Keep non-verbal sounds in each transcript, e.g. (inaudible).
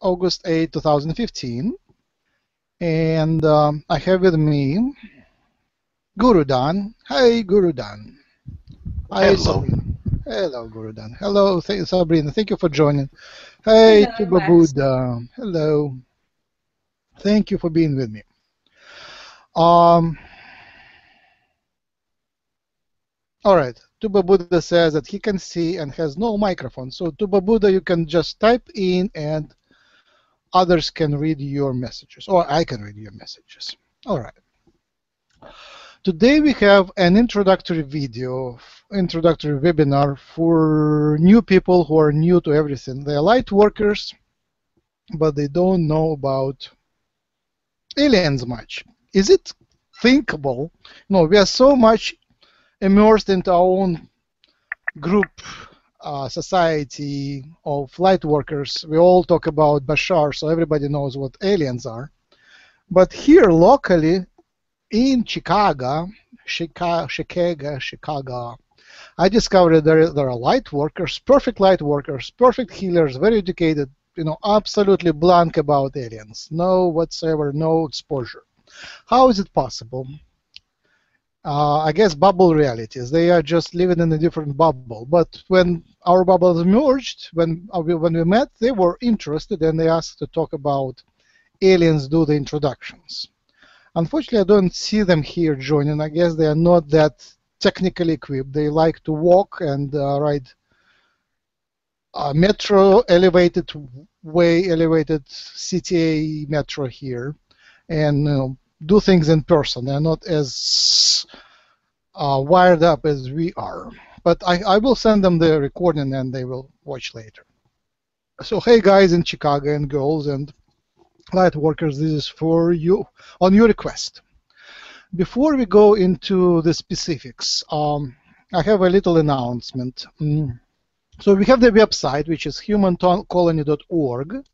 August 8, 2015. And um, I have with me Guru Gurudan. Hi, Gurudan. Hi, Hello. Sabrina. Hello, Gurudan. Hello, th Sabrina. Thank you for joining. Hey, Tuba Buddha. Hello. Thank you for being with me. Um, all right. Tuba Buddha says that he can see and has no microphone. So Tuba Buddha, you can just type in and others can read your messages, or I can read your messages. All right. Today we have an introductory video, introductory webinar for new people who are new to everything. They are light workers, but they don't know about aliens much. Is it thinkable? No, we are so much immersed into our own group uh, society of light workers. We all talk about Bashar, so everybody knows what aliens are. But here locally in Chicago, Chicago, Chicago, I discovered there, there are light workers, perfect light workers, perfect healers, very educated, you know, absolutely blank about aliens. No whatsoever, no exposure. How is it possible? Uh, I guess bubble realities. They are just living in a different bubble. But when our bubbles merged, when uh, we, when we met, they were interested and they asked to talk about aliens, do the introductions. Unfortunately, I don't see them here joining. I guess they are not that technically equipped. They like to walk and uh, ride uh, metro elevated way, elevated CTA metro here, and you know, do things in person. They're not as uh, wired up as we are. But I, I will send them the recording and they will watch later. So hey guys in Chicago and girls and light workers, this is for you on your request. Before we go into the specifics, um, I have a little announcement. Mm. So we have the website, which is humancolony.org,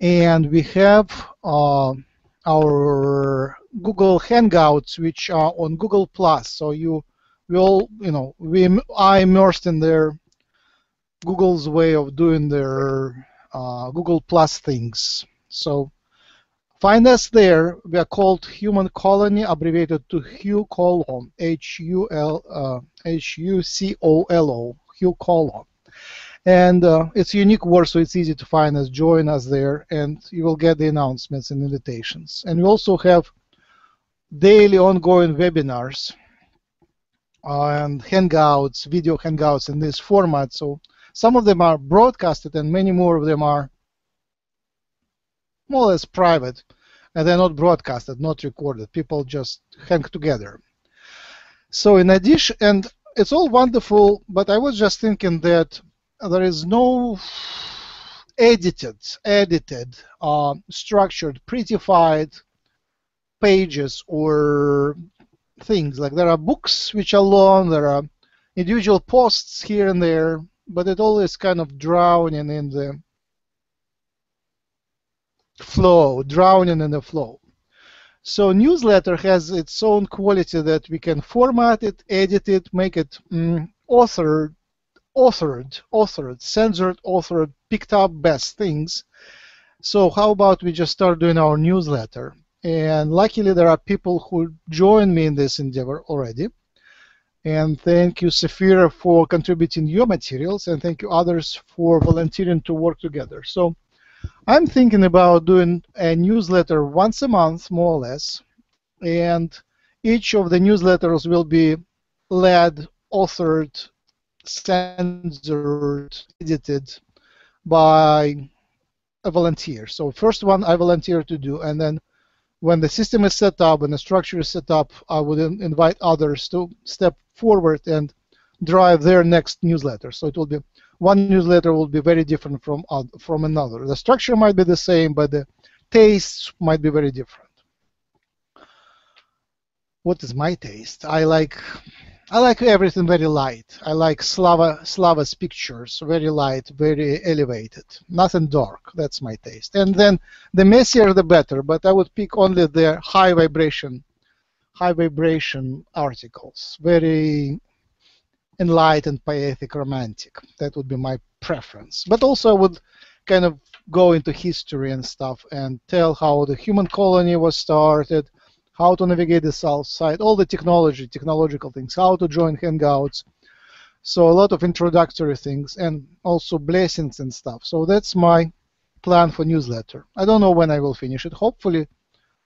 and we have uh, our Google Hangouts, which are on Google Plus. So you will, you know, we are immersed in their Google's way of doing their uh, Google Plus things. So find us there. We are called Human Colony, abbreviated to Hucolo, H-U-L, uh, H-U-C-O-L-O, Hucolo. And uh, it's a unique word, so it's easy to find us. Join us there, and you will get the announcements and invitations. And we also have daily ongoing webinars and hangouts, video hangouts in this format. So some of them are broadcasted, and many more of them are more or less private, and they're not broadcasted, not recorded. People just hang together. So in addition, and it's all wonderful, but I was just thinking that there is no edited, edited, uh, structured, prettified pages or things. Like there are books which are long, there are individual posts here and there, but it always kind of drowning in the flow, drowning in the flow. So newsletter has its own quality that we can format it, edit it, make it mm, authored authored, authored, censored, authored, picked up best things. So how about we just start doing our newsletter? And luckily there are people who join me in this endeavor already. And thank you, Safira, for contributing your materials, and thank you others for volunteering to work together. So I'm thinking about doing a newsletter once a month, more or less, and each of the newsletters will be led, authored, censored, edited by a volunteer. So first one I volunteer to do, and then when the system is set up, when the structure is set up, I would invite others to step forward and drive their next newsletter. So it will be one newsletter will be very different from from another. The structure might be the same, but the tastes might be very different. What is my taste? I like I like everything very light. I like Slava Slava's pictures, very light, very elevated. Nothing dark. That's my taste. And then the messier the better, but I would pick only the high vibration high vibration articles. Very enlightened, poetic, romantic. That would be my preference. But also I would kind of go into history and stuff and tell how the human colony was started, how to navigate the south side, all the technology, technological things, how to join Hangouts. So a lot of introductory things and also blessings and stuff. So that's my plan for newsletter. I don't know when I will finish it. Hopefully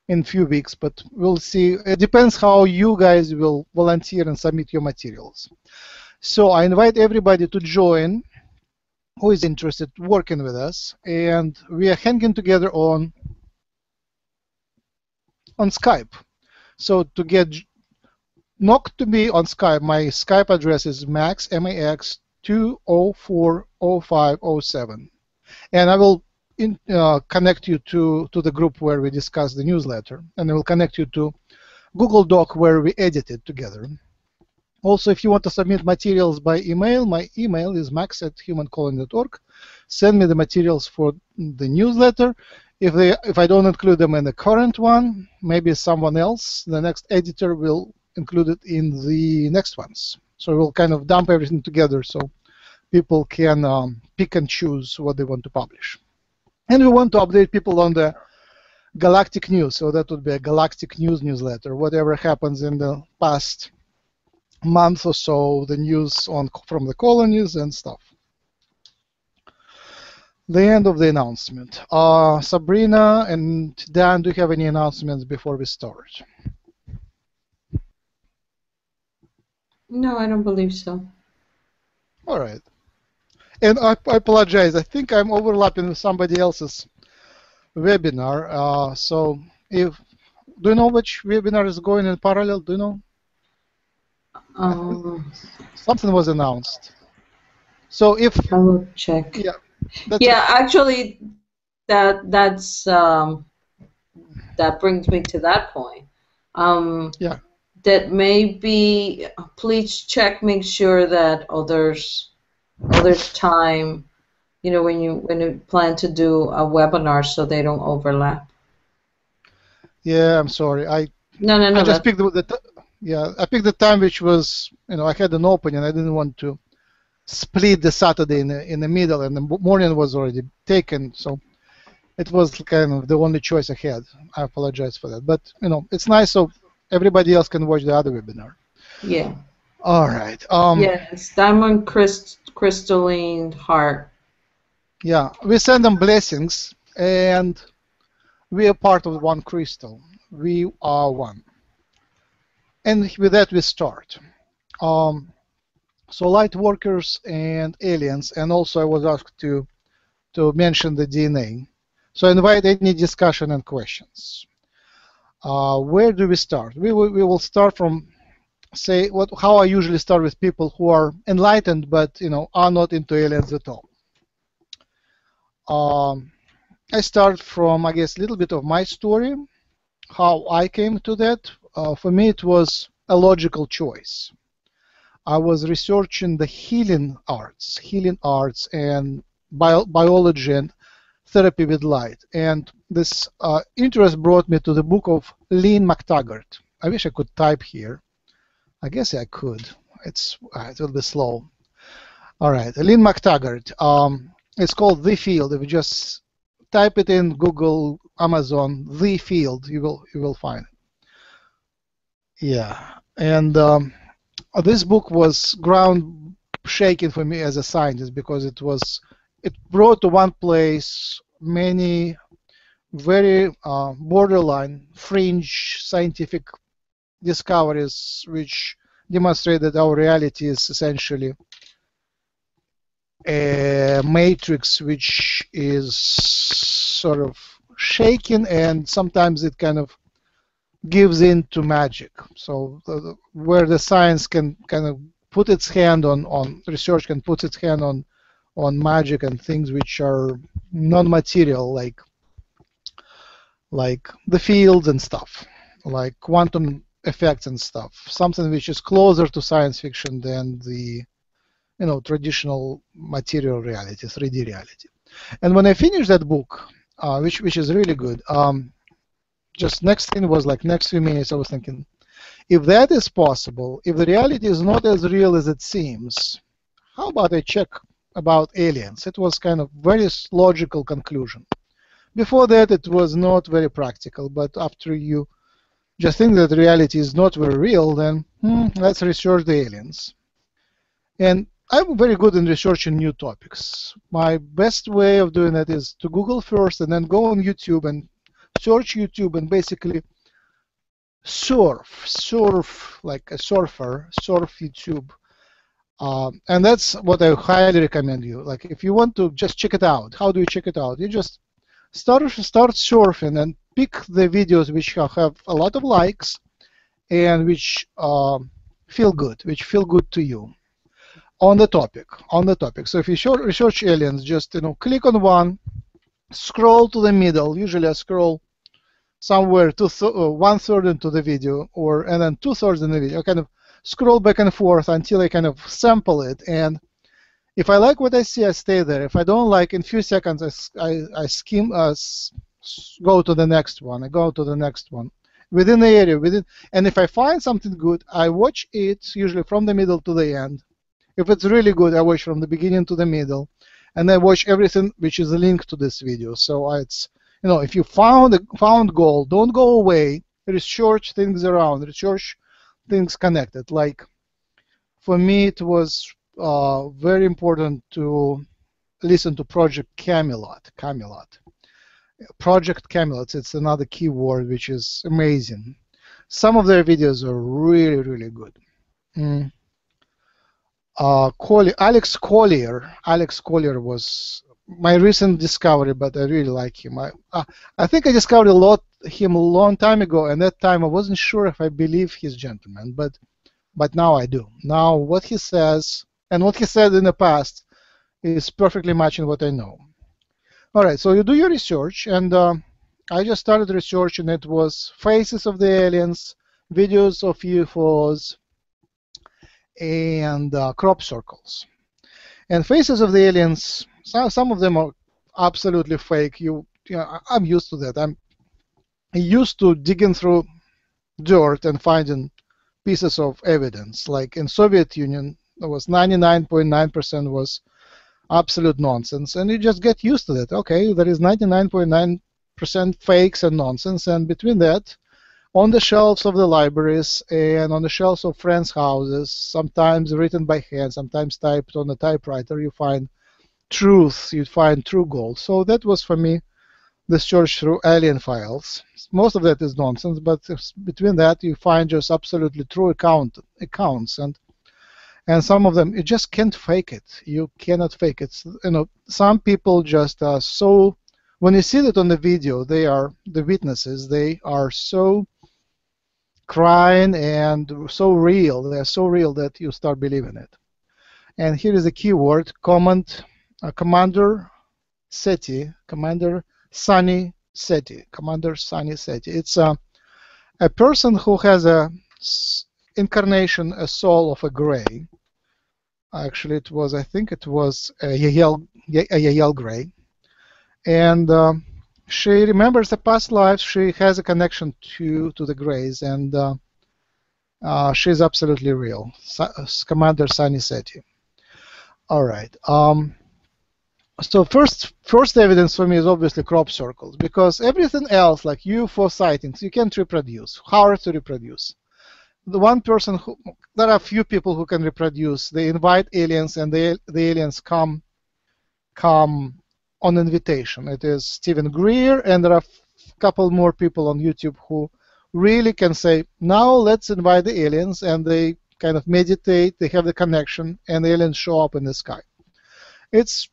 in few weeks, but we'll see. It depends how you guys will volunteer and submit your materials. So I invite everybody to join who is interested working with us, and we are hanging together on on Skype. So to get not to me on Skype, my Skype address is max max 2040507, and I will in, uh, connect you to to the group where we discuss the newsletter, and I will connect you to Google Doc where we edit it together. Also, if you want to submit materials by email, my email is max at humancolony.org. Send me the materials for the newsletter. If they if I don't include them in the current one, maybe someone else, the next editor will include it in the next ones. So we'll kind of dump everything together so people can um, pick and choose what they want to publish. And we want to update people on the galactic news. So that would be a galactic news newsletter. Whatever happens in the past month or so, the news on from the colonies and stuff. The end of the announcement. Uh, Sabrina and Dan, do you have any announcements before we start? No, I don't believe so. All right. And I, I apologize. I think I'm overlapping with somebody else's webinar. Uh, so, if do you know which webinar is going in parallel? Do you know? Um, Something was announced. So if I will check. yeah, that's Yeah, actually, that that's um, that brings me to that point. Um, Yeah. That maybe please check, make sure that others others time, you know, when you when you plan to do a webinar, so they don't overlap. yeah. I'm sorry. I No, no, no. I just picked the, the yeah. I picked the time which was you know I had an open and I didn't want to split the Saturday in the in the middle and the morning was already taken. So it was kind of the only choice I had. I apologize for that. But you know it's nice so everybody else can watch the other webinar. yeah. All right. Um, yes, diamond crystal, crystalline heart. Yeah, we send them blessings, and we are part of one crystal. We are one. And with that, we start. Um, so, light workers and aliens, and also I was asked to to mention the DNA. So, invite any discussion and questions. Uh, where do we start? We will, we will start from say what how I usually start with people who are enlightened but you know are not into aliens at all. Um, I start from, I guess, a little bit of my story, how I came to that. Uh, for me, it was a logical choice. I was researching the healing arts, healing arts, and bio- biology and therapy with light. And this uh, interest brought me to the book of Lynn McTaggart. I wish I could type here. I guess I could. It's uh, it will be slow. All right, Lynn McTaggart. Um, it's called The Field. If you just type it in Google, Amazon, The Field, you will you will find it. Yeah, and um, this book was ground shaking for me as a scientist because it was it brought to one place many very uh, borderline fringe scientific discoveries which demonstrate that our reality is essentially a matrix which is sort of shaken and sometimes it kind of gives in to magic. So where the science can kind of put its hand on, on research can put its hand on on magic and things which are non-material like like the fields and stuff, like quantum effects and stuff. Something which is closer to science fiction than the you know traditional material reality, 3D reality. And when I finished that book, uh, which which is really good, um, just next thing was like next few minutes I was thinking, if that is possible, if the reality is not as real as it seems, how about I check about aliens. It was kind of very logical conclusion. Before that, it was not very practical, but after you just think that reality is not very real, then hmm, let's research the aliens. And I'm very good in researching new topics. My best way of doing that is to Google first and then go on YouTube and search YouTube and basically surf, surf like a surfer, surf YouTube. Um, and that's what I highly recommend you. Like if you want to just check it out, how do you check it out? You just start start surfing and pick the videos which have a lot of likes and which uh, feel good, which feel good to you on the topic. On the topic. So if you search aliens, just you know, click on one, scroll to the middle. Usually, I scroll somewhere two th uh, one third into the video, or and then two thirds in the video. I kind of scroll back and forth until I kind of sample it and if I like what I see, I stay there. If I don't like, in a few seconds, I, I, I skim, uh, go to the next one. I go to the next one within the area. Within, and if I find something good, I watch it usually from the middle to the end. If it's really good, I watch from the beginning to the middle, and I watch everything which is linked to this video. So it's you know, if you found a found gold, don't go away. Research things around. Research things connected. Like for me, it was uh, very important to listen to Project Camelot. Camelot. Project Camelot. It's another keyword which is amazing. Some of their videos are really, really good. Mm. Uh, Collier, Alex Collier. Alex Collier was my recent discovery, but I really like him. I, uh, I think I discovered a lot him a long time ago, and that time I wasn't sure if I believe he's gentleman, but but now I do. Now what he says and what he said in the past is perfectly matching what I know. All right, so you do your research, and uh, I just started research, and it was faces of the aliens, videos of UFOs, and uh, crop circles. And faces of the aliens, some, some of them are absolutely fake. You, you know, I'm used to that. I'm used to digging through dirt and finding pieces of evidence. Like in Soviet Union, there was 99.9% was absolute nonsense, and you just get used to that. Okay, there is 99.9% fakes and nonsense, and between that, on the shelves of the libraries and on the shelves of friends' houses, sometimes written by hand, sometimes typed on a typewriter, you find truth, you find true gold. So that was for me the search through alien files. Most of that is nonsense, but between that you find just absolutely true account accounts and and some of them you just can't fake it. You cannot fake it. You know, some people just are so. When you see that on the video, they are the witnesses. They are so crying and so real. They are so real that you start believing it. And here is the keyword: command, uh, Commander Seti, Commander Sunny Seti, Commander Sunny Seti. It's a a person who has a incarnation, a soul of a gray. Actually, it was, I think it was a Yahyel, a Yahyel Gray. And uh, she remembers the past lives. She has a connection to, to the Grays, and uh, uh, she's absolutely real. Sa Commander Sunny Seti. All right. Um, so first, first evidence for me is obviously crop circles because everything else, like UFO sightings, you can't reproduce. Hard to reproduce the one person who there are a few people who can reproduce. They invite aliens, and the the aliens come come on invitation. It is Steven Greer, and there are a couple more people on YouTube who really can say, now let's invite the aliens, and they kind of meditate, they have the connection, and the aliens show up in the sky. It's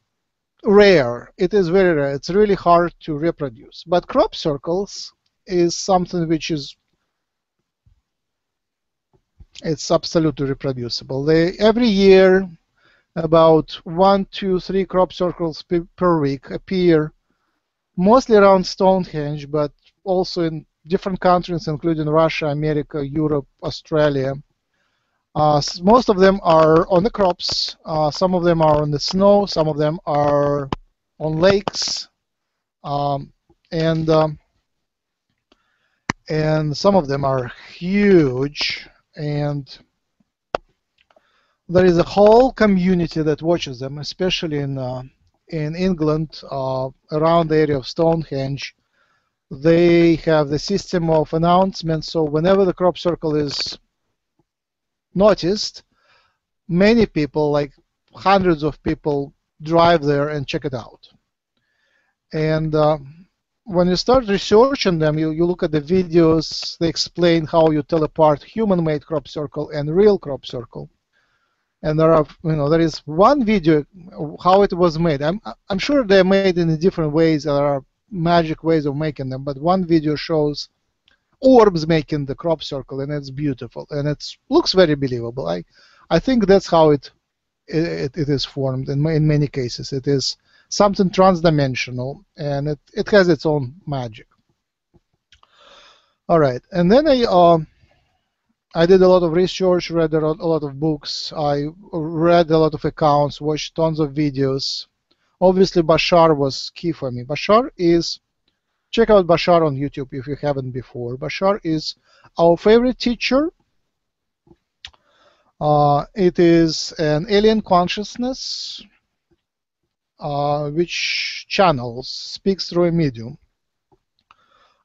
rare. It is very rare. It's really hard to reproduce. But crop circles is something which is it's absolutely reproducible. They every year about one, two, three crop circles per week appear, mostly around Stonehenge, but also in different countries, including Russia, America, Europe, Australia. Uh, most of them are on the crops. Uh, some of them are on the snow. Some of them are on lakes, um, and um, and some of them are huge and there is a whole community that watches them, especially in uh, in England, uh, around the area of Stonehenge. They have the system of announcements, so whenever the crop circle is noticed, many people, like hundreds of people, drive there and check it out. And uh, when you start researching them, you, you look at the videos, they explain how you tell apart human-made crop circle and real crop circle. And there are, you know, there is one video how it was made. I'm, I'm sure they're made in different ways. There are magic ways of making them, but one video shows orbs making the crop circle, and it's beautiful, and it looks very believable. I, I think that's how it, it, it is formed. In, in many cases, it is something transdimensional, and it, it has its own magic. All right, and then I uh, I did a lot of research, read a lot, a lot of books, I read a lot of accounts, watched tons of videos. Obviously, Bashar was key for me. Bashar is check out Bashar on YouTube if you haven't before. Bashar is our favorite teacher. Uh, it is an alien consciousness uh, which channels, speaks through a medium.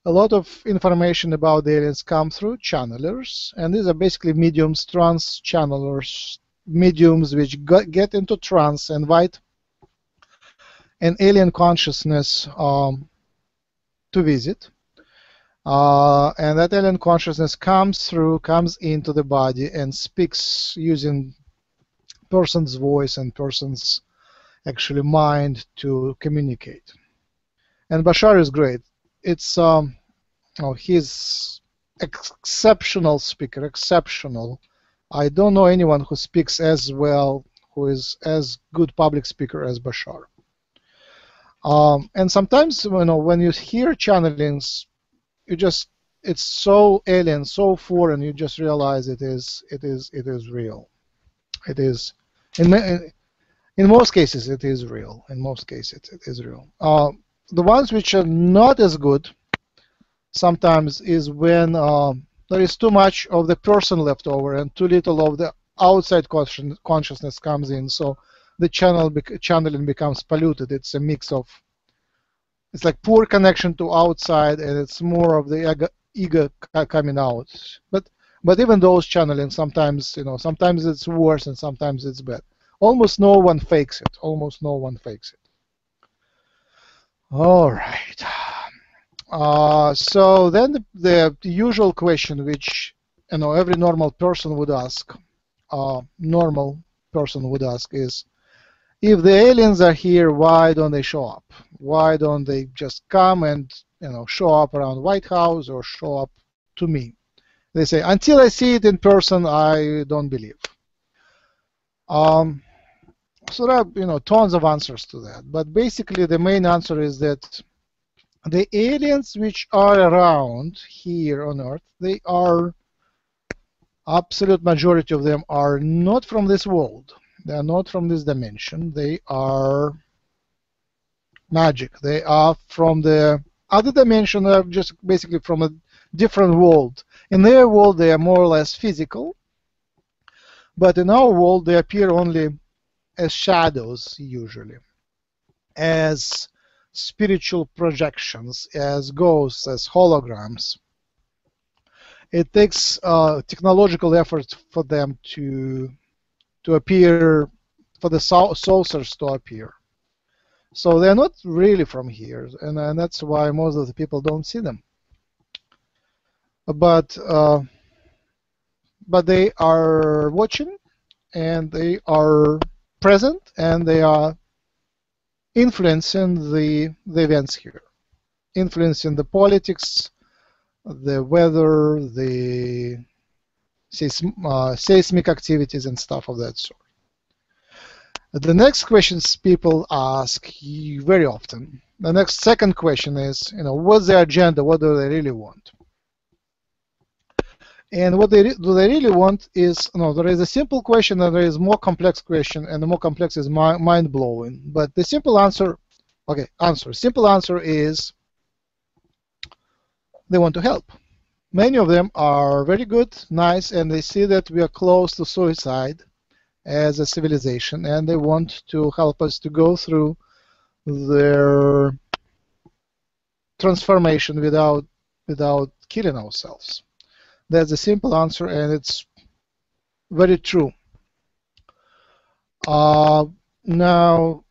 A lot of information about the aliens come through channelers, and these are basically mediums, trance channelers, mediums which get into trance, and invite an alien consciousness um, to visit. Uh, and that alien consciousness comes through, comes into the body, and speaks using person's voice and person's actually mind to communicate. And Bashar is great. It's um, oh, he's exceptional speaker, exceptional. I don't know anyone who speaks as well, who is as good public speaker as Bashar. Um, and sometimes, you know, when you hear channelings, you just it's so alien, so foreign. You just realize it is it is it is real. It is in in most cases, it is real. In most cases, it is real. Uh, the ones which are not as good sometimes is when uh, there is too much of the person left over and too little of the outside consciousness comes in. So the channel channeling becomes polluted. It's a mix of it's like poor connection to outside, and it's more of the ego, ego coming out. But but even those channeling sometimes you know sometimes it's worse and sometimes it's bad. Almost no one fakes it. Almost no one fakes it. All right. Uh, so then the, the, the, usual question, which you know every normal person would ask, uh, normal person would ask, is, if the aliens are here, why don't they show up? Why don't they just come and you know show up around White House or show up to me? They say, until I see it in person, I don't believe. Um, so there are you know tons of answers to that, but basically the main answer is that the aliens which are around here on Earth, they are absolute majority of them are not from this world. They are not from this dimension. They are magic. They are from the other dimension. They're just basically from a different world. In their world, they are more or less physical, but in our world, they appear only as shadows usually, as spiritual projections, as ghosts, as holograms. It takes uh, technological effort for them to to appear, for the saucers to appear. So they're not really from here, and, and that's why most of the people don't see them. But uh, but they are watching, and they are present and they are influencing the, the events here, influencing the politics, the weather, the uh, seismic activities and stuff of that sort. The next questions people ask very often. The next second question is, you know, what's their agenda? What do they really want? And what they do they really want is no. There is a simple question and there is more complex question, and the more complex is mi mind blowing. But the simple answer, okay, answer. Simple answer is they want to help. Many of them are very good, nice, and they see that we are close to suicide, as a civilization, and they want to help us to go through their transformation without without killing ourselves. That's a simple answer, and it's very true. Uh, now,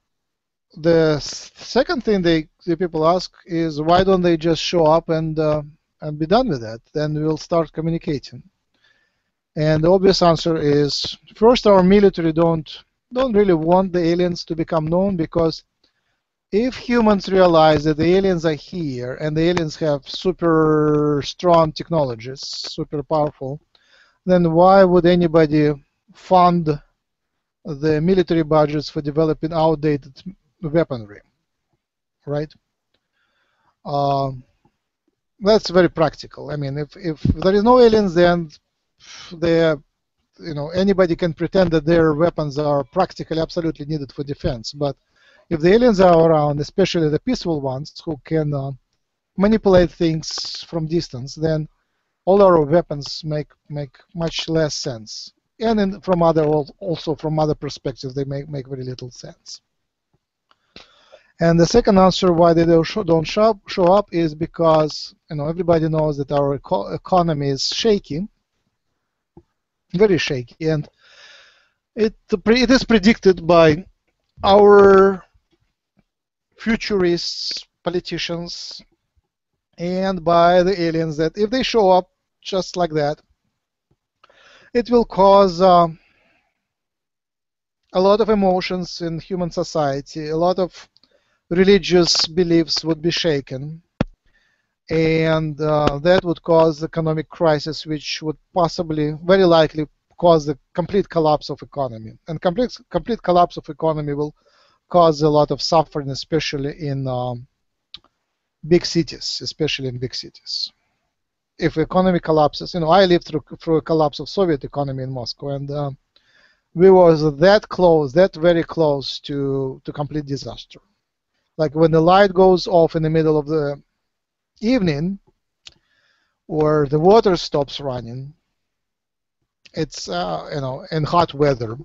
the second thing they the people ask is why don't they just show up and uh, and be done with that? Then we'll start communicating. And the obvious answer is first, our military don't don't really want the aliens to become known because if humans realize that the aliens are here and the aliens have super strong technologies, super powerful, then why would anybody fund the military budgets for developing outdated weaponry, right? Uh, that's very practical. I mean, if, if there is no aliens, then they, you know, anybody can pretend that their weapons are practically absolutely needed for defense. But if the aliens are around, especially the peaceful ones who can uh, manipulate things from distance, then all our weapons make make much less sense. And in, from other also from other perspectives, they make make very little sense. And the second answer why they don't show, show, up is because you know everybody knows that our eco economy is shaky, very shaky, and it it is predicted by our futurists, politicians, and by the aliens that if they show up just like that, it will cause uh, a lot of emotions in human society, a lot of religious beliefs would be shaken, and uh, that would cause economic crisis, which would possibly, very likely, cause the complete collapse of economy. And complete complete collapse of economy will cause a lot of suffering, especially in um, big cities, especially in big cities. If economy collapses, you know, I lived through through a collapse of Soviet economy in Moscow, and uh, we was that close, that very close to to complete disaster. Like when the light goes off in the middle of the evening, or the water stops running, it's uh, you know in hot weather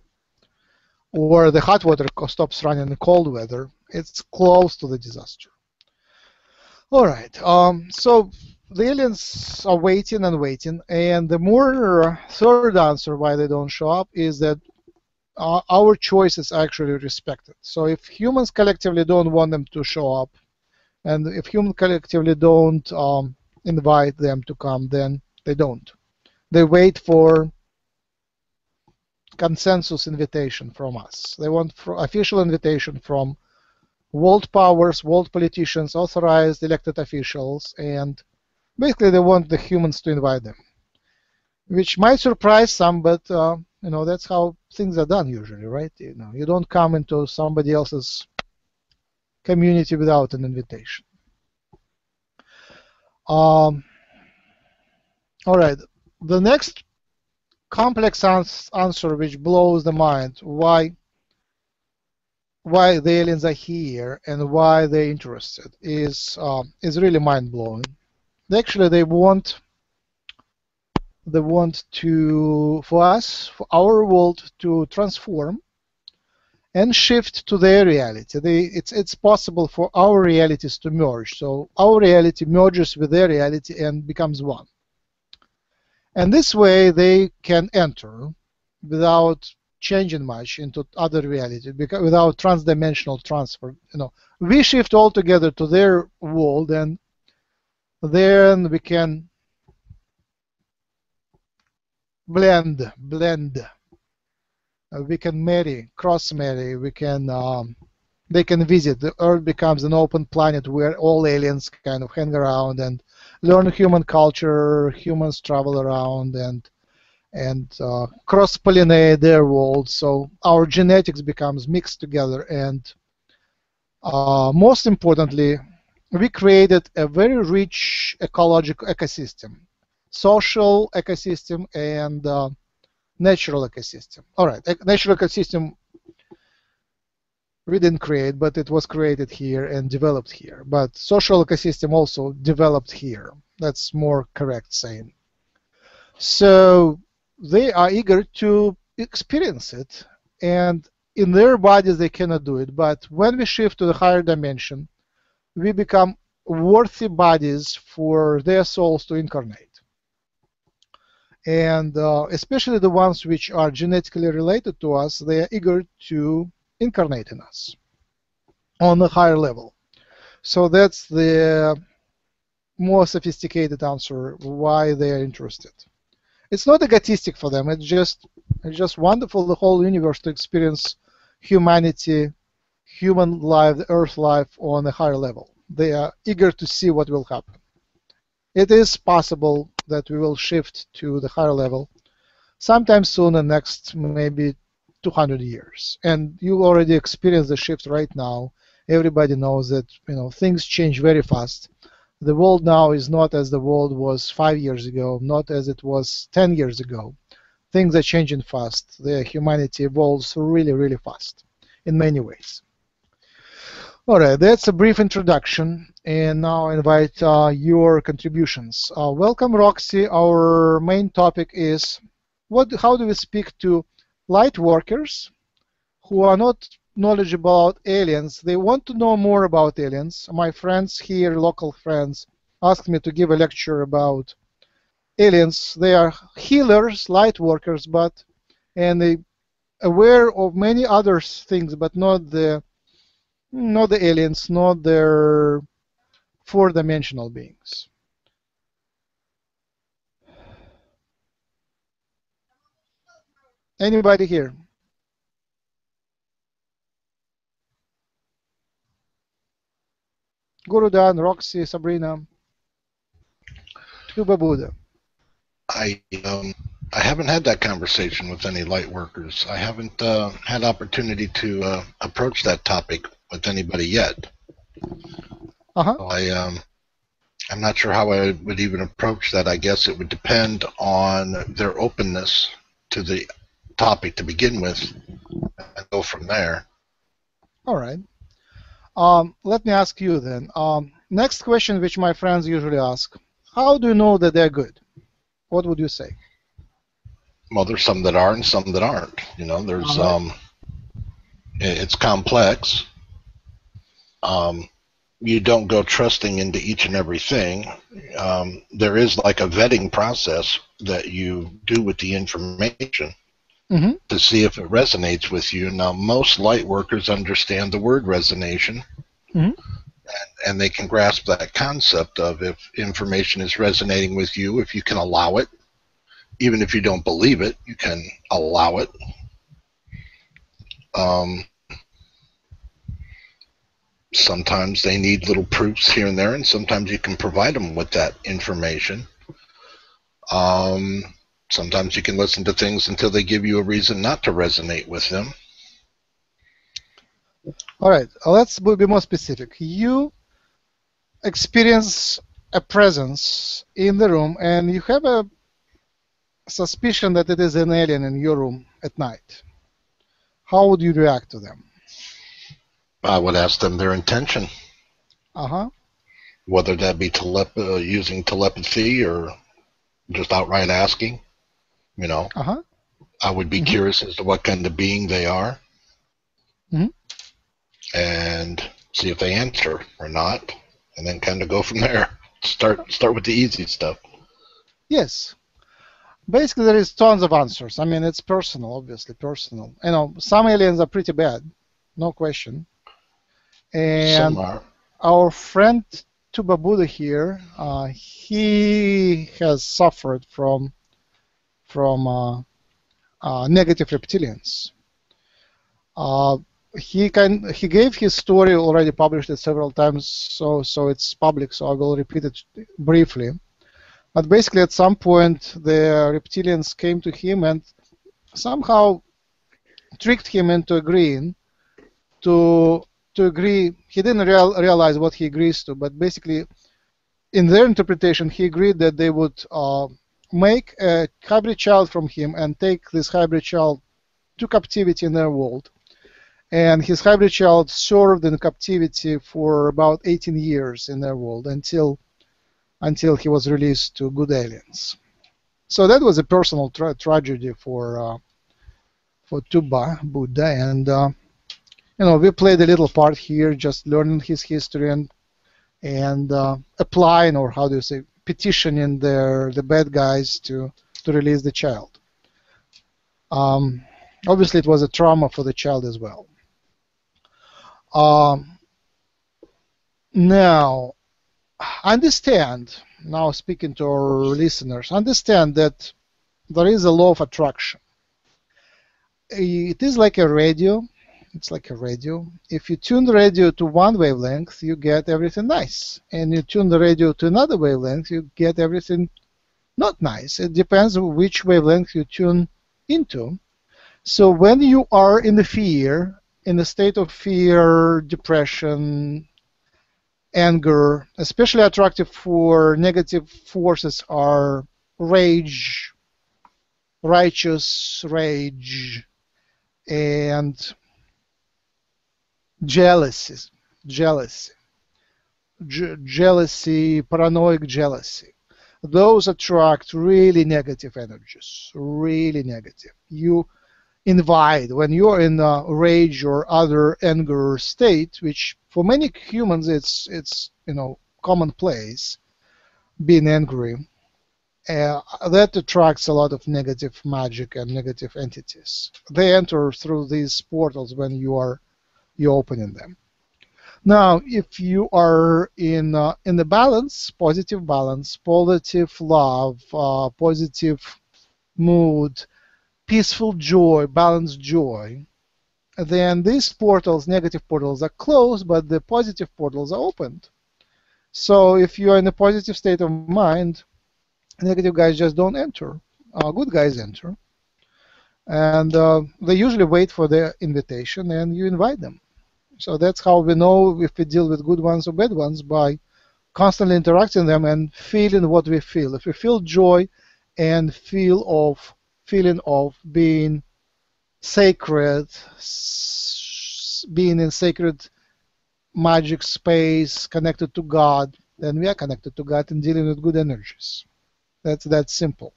or the hot water stops running in cold weather, it's close to the disaster. All right, um, so the aliens are waiting and waiting, and the more third answer why they don't show up is that uh, our choice is actually respected. So if humans collectively don't want them to show up, and if humans collectively don't um, invite them to come, then they don't. They wait for consensus invitation from us. They want official invitation from world powers, world politicians, authorized elected officials, and basically they want the humans to invite them, which might surprise some, but uh, you know that's how things are done usually, right? You know, you don't come into somebody else's community without an invitation. Um, all right, the next complex ans answer which blows the mind why why the aliens are here and why they're interested is um, is really mind blowing. Actually, they want they want to for us for our world to transform and shift to their reality. They, it's it's possible for our realities to merge. So our reality merges with their reality and becomes one. And this way they can enter without changing much into other reality because without transdimensional transfer. You know, we shift altogether to their world and then we can blend, blend. Uh, we can marry, cross marry. We can, um, they can visit. The Earth becomes an open planet where all aliens kind of hang around and learn human culture, humans travel around and and uh, cross-pollinate their world. So our genetics becomes mixed together, and uh, most importantly, we created a very rich ecological ecosystem, social ecosystem, and uh, natural ecosystem. All right, natural ecosystem we didn't create, but it was created here and developed here. But social ecosystem also developed here. That's more correct saying. So they are eager to experience it and in their bodies they cannot do it. But when we shift to the higher dimension, we become worthy bodies for their souls to incarnate. And uh, especially the ones which are genetically related to us, they are eager to incarnate in us on a higher level. So that's the more sophisticated answer why they are interested. It's not egotistic for them. It's just it's just wonderful the whole universe to experience humanity, human life, the earth life on a higher level. They are eager to see what will happen. It is possible that we will shift to the higher level sometime soon, the next maybe 200 years. And you already experienced the shift right now. Everybody knows that you know things change very fast. The world now is not as the world was five years ago, not as it was 10 years ago things are changing fast. The humanity evolves really, really fast in many ways. All right, that's a brief introduction, and now I invite uh, your contributions. Uh, welcome, Roxy. Our main topic is what? How do we speak to light workers who are not knowledgeable about aliens? They want to know more about aliens. My friends here, local friends, asked me to give a lecture about aliens. They are healers, light workers, but and they aware of many other things, but not the not the aliens, not their four-dimensional beings. Anybody here? Gurudan, Roxy, Sabrina, Tuba Buddha. I um, I haven't had that conversation with any light workers. I haven't uh, had opportunity to uh, approach that topic with anybody yet. Uh-huh. So I um, I'm not sure how I would even approach that. I guess it would depend on their openness to the topic to begin with, and go from there. All right. Um, let me ask you then. Um, next question, which my friends usually ask: How do you know that they're good? What would you say? Well, there's some that are and some that aren't. You know, there's Uh-huh. um, it's complex. Um, you don't go trusting into each and everything. Um, there is like a vetting process that you do with the information Mhm. to see if it resonates with you. Now, most light workers understand the word resonation, Mhm. and, and they can grasp that concept of if information is resonating with you, if you can allow it, even if you don't believe it, you can allow it. Um, sometimes they need little proofs here and there, and sometimes you can provide them with that information. Um, sometimes you can listen to things until they give you a reason not to resonate with them. All right. uh, Let's be more specific. You experience a presence in the room, and you have a suspicion that it is an alien in your room at night. How would you react to them? I would ask them their intention, Uh huh. whether that be telep- uh, using telepathy or just outright asking. You know, Uh huh. I would be Mhm. curious as to what kind of being they are, Mhm. and see if they answer or not, and then kind of go from there. Start start with the easy stuff. Yes. Basically, there is tons of answers. I mean, it's personal, obviously personal. You know, some aliens are pretty bad, no question. And Some are. our friend Tuba Buddha here, uh, he has suffered from from uh, uh, negative reptilians. Uh, he can he gave his story already published it several times, so so it's public. So I will repeat it briefly. But basically, at some point, the reptilians came to him and somehow tricked him into agreeing to to agree. He didn't real, realize what he agrees to, but basically, in their interpretation, he agreed that they would uh, make a hybrid child from him and take this hybrid child to captivity in their world. And his hybrid child served in captivity for about 18 years in their world until until he was released to good aliens. So that was a personal tra- tragedy for uh, for Tuba Buddha, and uh, you know we played a little part here, just learning his history and and uh, applying or how do you say petitioning the bad guys to to release the child. Um, obviously, it was a trauma for the child as well. Um, now, understand, now speaking to our listeners, understand that there is a law of attraction. It is like a radio. It's like a radio. If you tune the radio to one wavelength, you get everything nice. And you tune the radio to another wavelength, you get everything not nice. It depends on which wavelength you tune into. So when you are in the fear, in a state of fear, depression, anger, especially attractive for negative forces are rage, righteous rage, and jealousy, jealousy, jealousy, paranoid jealousy. Those attract really negative energies, really negative. You invite when you're in a rage or other anger state, which for many humans it's it's you know commonplace, being angry. Uh, that attracts a lot of negative magic and negative entities. They enter through these portals when you are you opening them. Now, if you are in uh, in the balance, positive balance, positive love, uh, positive mood, peaceful joy, balanced joy, then these portals, negative portals, are closed, but the positive portals are opened. So if you are in a positive state of mind, negative guys just don't enter. Uh, good guys enter. And uh, they usually wait for the invitation and you invite them. So that's how we know if we deal with good ones or bad ones by constantly interacting them and feeling what we feel. If we feel joy and feel of feeling of being sacred, being in sacred magic space, connected to God, then we are connected to God and dealing with good energies. That's that simple.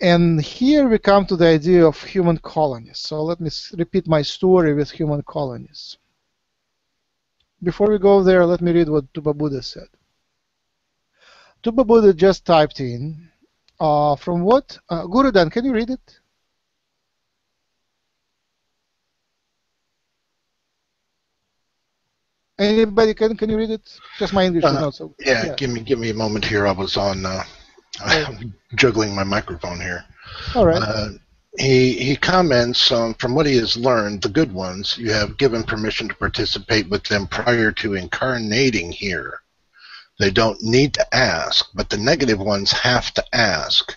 And here we come to the idea of human colonies. So let me repeat my story with human colonies. Before we go there, let me read what Tuba Buddha said. Tuba Buddha just typed in uh, from what? Uh, Dan, can you read it? Anybody can can you read it? Just my English uh, is not so. Yeah, yeah, give me give me a moment here. I was on uh, (laughs) I'm juggling my microphone here. All right. Uh, he he comments um, from what he has learned, the good ones you have given permission to participate with them prior to incarnating here. They don't need to ask, but the negative ones have to ask.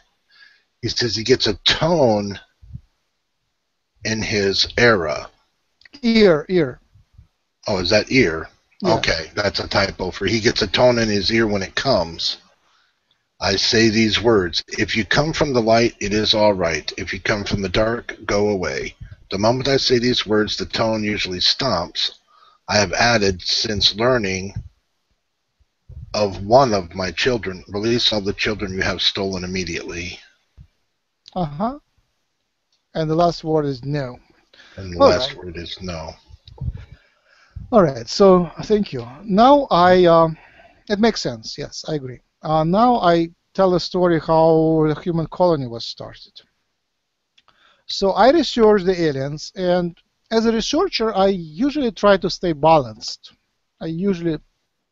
He says he gets a tone in his era. Ear, ear. Oh, is that ear? Yeah. Okay, that's a typo for he gets a tone in his ear when it comes. I say these words If you come from the light, it is all right. If you come from the dark, go away. The moment I say these words, the tone usually stops. I have added, since learning, of one of my children. Release all the children you have stolen immediately. Uh huh. And the last word is no. And the all last right. word is no. All right. So thank you. Now I. Uh, it makes sense. Yes, I agree. Uh, now I tell a story how the human colony was started. So I research the aliens, and as a researcher, I usually try to stay balanced. I usually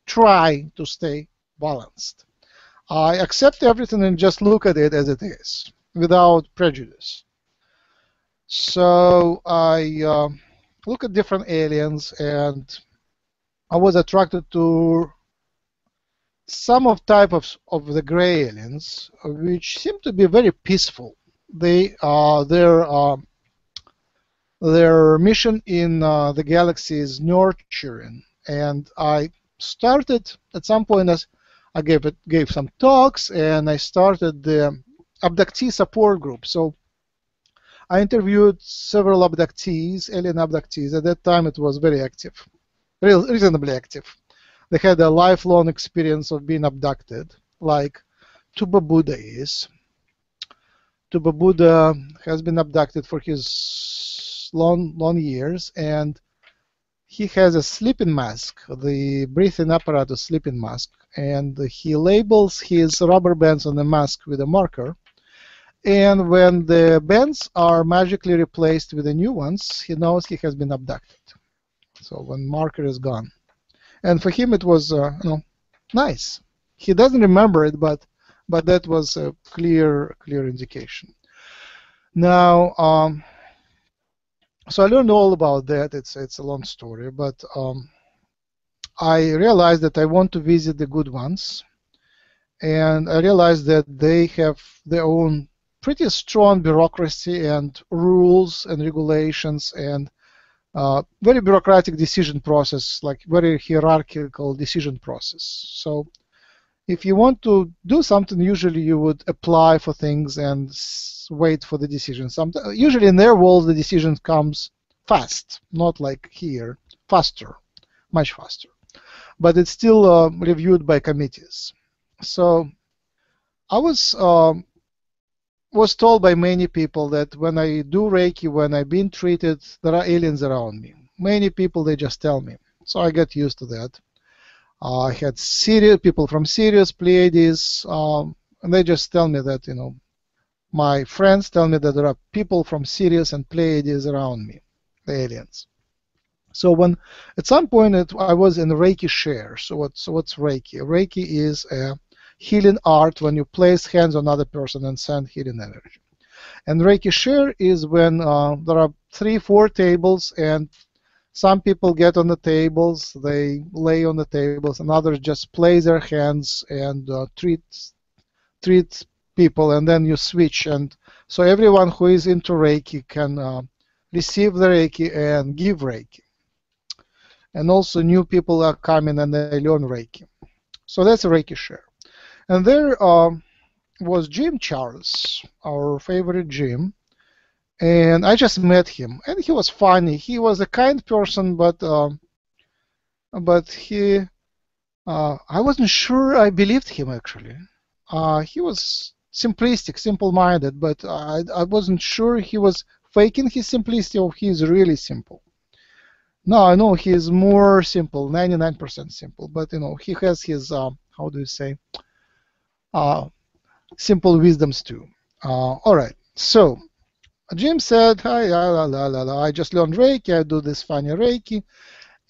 try to stay balanced. I accept everything and just look at it as it is, without prejudice. So I uh, look at different aliens, and I was attracted to some of type of, of the gray aliens, which seem to be very peaceful. They uh, their uh, their mission in uh, the galaxy is nurturing, and I started at some point as I gave it gave some talks and I started the abductee support group. So I interviewed several abductees, alien abductees. At that time, it was very active, real, reasonably active. They had a lifelong experience of being abducted, like Tuba Buddha is. Tuba Buddha has been abducted for his long, long years, and he has a sleeping mask, the breathing apparatus sleeping mask, and he labels his rubber bands on the mask with a marker. And when the bands are magically replaced with the new ones, he knows he has been abducted. So when marker is gone, and for him it was uh, you know nice. He doesn't remember it, but but that was a clear clear indication. Now, um, so I learned all about that. It's it's a long story, but um, I realized that I want to visit the good ones, and I realized that they have their own pretty strong bureaucracy and rules and regulations and uh, very bureaucratic decision process, like very hierarchical decision process. So if you want to do something, usually you would apply for things and wait for the decision. Some, usually in their world, the decision comes fast, not like here, faster, much faster. But it's still uh, reviewed by committees. So I was um, was told by many people that when I do Reiki, when I've been treated, there are aliens around me. Many people, they just tell me. So I get used to that. Uh, I had Sirius, people from Sirius, Pleiades, um, and they just tell me that, you know, my friends tell me that there are people from Sirius and Pleiades around me, the aliens. So when at some point it, I was in Reiki share. So what's so what's Reiki? Reiki is a healing art when you place hands on other person and send healing energy. And Reiki share is when uh, there are three, four tables, and some people get on the tables, they lay on the tables, and others just place their hands and uh, treat treat people, and then you switch. And so everyone who is into Reiki can uh, receive the Reiki and give Reiki. And also new people are coming and they learn Reiki. So that's Reiki share. And there um, was Jim Charles, our favorite Jim, and I just met him, and he was funny. He was a kind person, but um, but he, uh, I wasn't sure I believed him actually. Uh, he was simplistic, simple-minded, but I, I wasn't sure he was faking his simplicity or he's really simple. No, I know he's more simple, 99% simple, but you know he has his um, how do you say uh, simple wisdoms too. Uh, all right, so Jim said, "Hi, la, la, la, la, I just learned Reiki. I do this funny Reiki,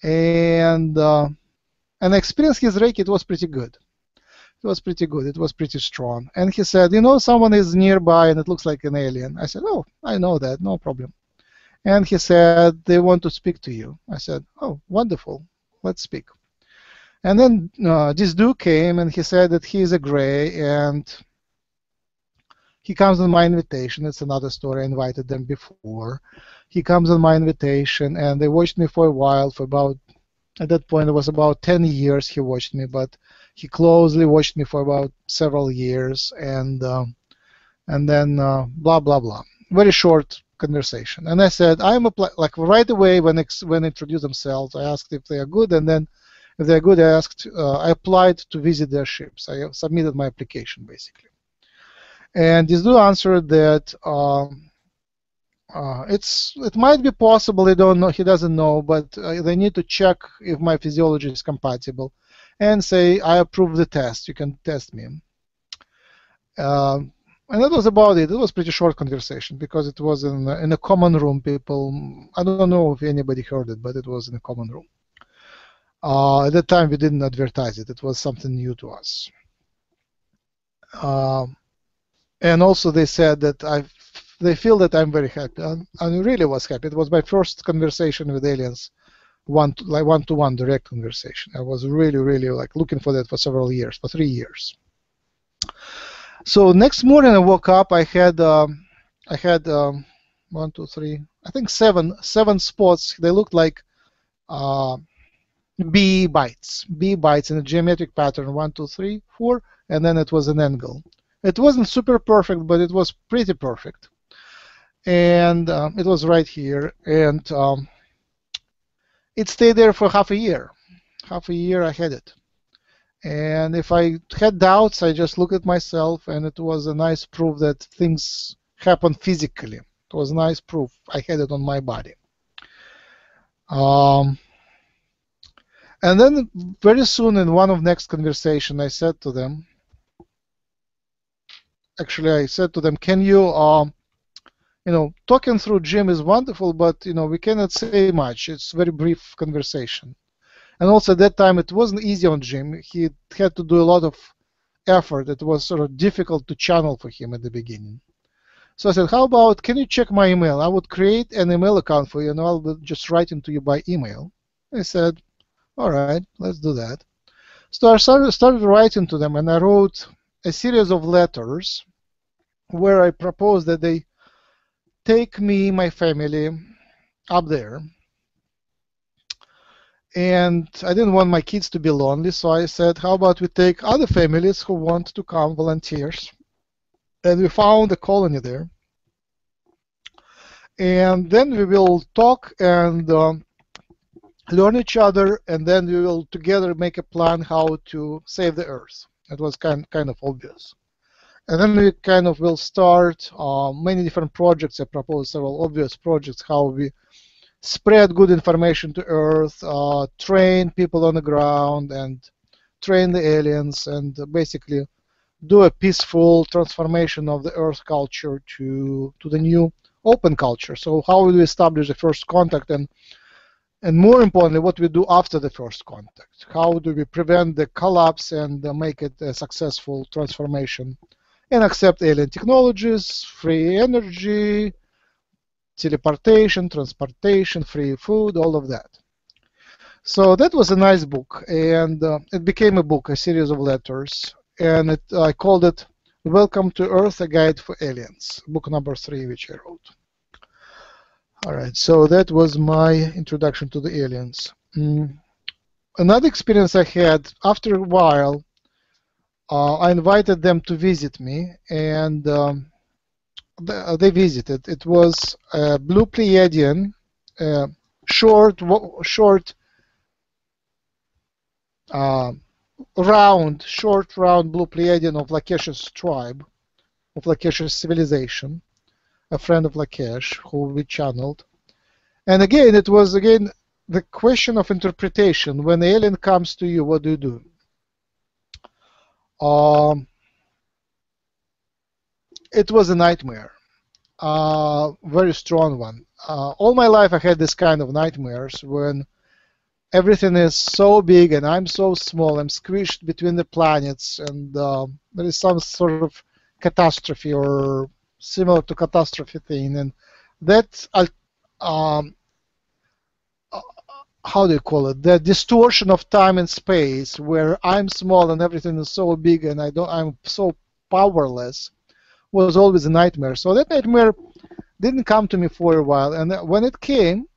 and uh, and I experienced his Reiki. It was pretty good. It was pretty good. It was pretty strong. And he said, you know, someone is nearby and it looks like an alien. I said, oh, I know that. No problem. And he said, they want to speak to you. I said, oh, wonderful. Let's speak. And then uh, this dude came and he said that he is a gray and he comes on my invitation. It's another story. I invited them before. He comes on my invitation and they watched me for a while, for about, at that point, it was about 10 years he watched me, but he closely watched me for about several years and uh, and then uh, blah, blah, blah. Very short conversation. And I said, I'm a, like right away when, ex- when introduced themselves, I asked if they are good and then if they're good, I asked, uh, I applied to visit their ships. I submitted my application basically, and this dude answered that um, uh, it's it might be possible. They don't know. He doesn't know, but uh, they need to check if my physiology is compatible, and say I approve the test. You can test me. Um, and that was about it. It was pretty short conversation because it was in in a common room. People, I don't know if anybody heard it, but it was in a common room. Uh, at that time, we didn't advertise it. It was something new to us. Uh, and also, they said that I, they feel that I'm very happy. And I really was happy. It was my first conversation with aliens, one to, like one-to-one direct conversation. I was really, really like looking for that for several years, for three years. So next morning, I woke up. I had, um, I had um, one, two, three, I think seven, seven spots. They looked like. Uh, bee bites, bee bites in a geometric pattern, one, two, three, four, and then it was an angle. It wasn't super perfect, but it was pretty perfect. And uh, it was right here, and um, it stayed there for half a year. Half a year I had it. And if I had doubts, I just looked at myself, and it was a nice proof that things happen physically. It was nice proof. I had it on my body. Um, and then very soon in one of next conversation, I said to them, actually I said to them, can you, um, you know, talking through Jim is wonderful, but you know we cannot say much. It's very brief conversation. And also at that time it wasn't easy on Jim. He had to do a lot of effort. It was sort of difficult to channel for him at the beginning. So I said, how about, can you check my email? I would create an email account for you and I'll just write into you by email. I said, all right, let's do that. So I started, started writing to them and I wrote a series of letters where I proposed that they take me, my family, up there. And I didn't want my kids to be lonely, so I said, how about we take other families who want to come, volunteers, and we found a colony there. And then we will talk and uh, learn each other, and then we will together make a plan how to save the Earth. It was kind kind of obvious. And then we kind of will start uh, many different projects. I propose several obvious projects how we spread good information to Earth, uh, train people on the ground, and train the aliens, and basically do a peaceful transformation of the Earth culture to to the new open culture. So how will we establish the first contact and and more importantly, what we do after the first contact. How do we prevent the collapse and make it a successful transformation and accept alien technologies, free energy, teleportation, transportation, free food, all of that. So that was a nice book, and uh, it became a book, a series of letters, and it, I called it Welcome to Earth, a Guide for Aliens, book number three, which I wrote. All right, so that was my introduction to the aliens. Mm. Another experience I had after a while, uh, I invited them to visit me, and um, they visited. It was a blue Pleiadian, uh, short, short, uh, round, short, round blue Pleiadian of Lakesh's tribe, of Lakesh's civilization, a friend of Lakesh who we channeled. And again, it was again the question of interpretation. When alien comes to you, what do you do? Um, it was a nightmare, uh, very strong one. Uh, all my life I had this kind of nightmares when everything is so big and I'm so small. I'm squished between the planets, and uh, there is some sort of catastrophe or similar to catastrophe thing, and that um, uh, how do you call it? The distortion of time and space, where I'm small and everything is so big, and I don't, I'm so powerless, was always a nightmare. So that nightmare didn't come to me for a while, and when it came,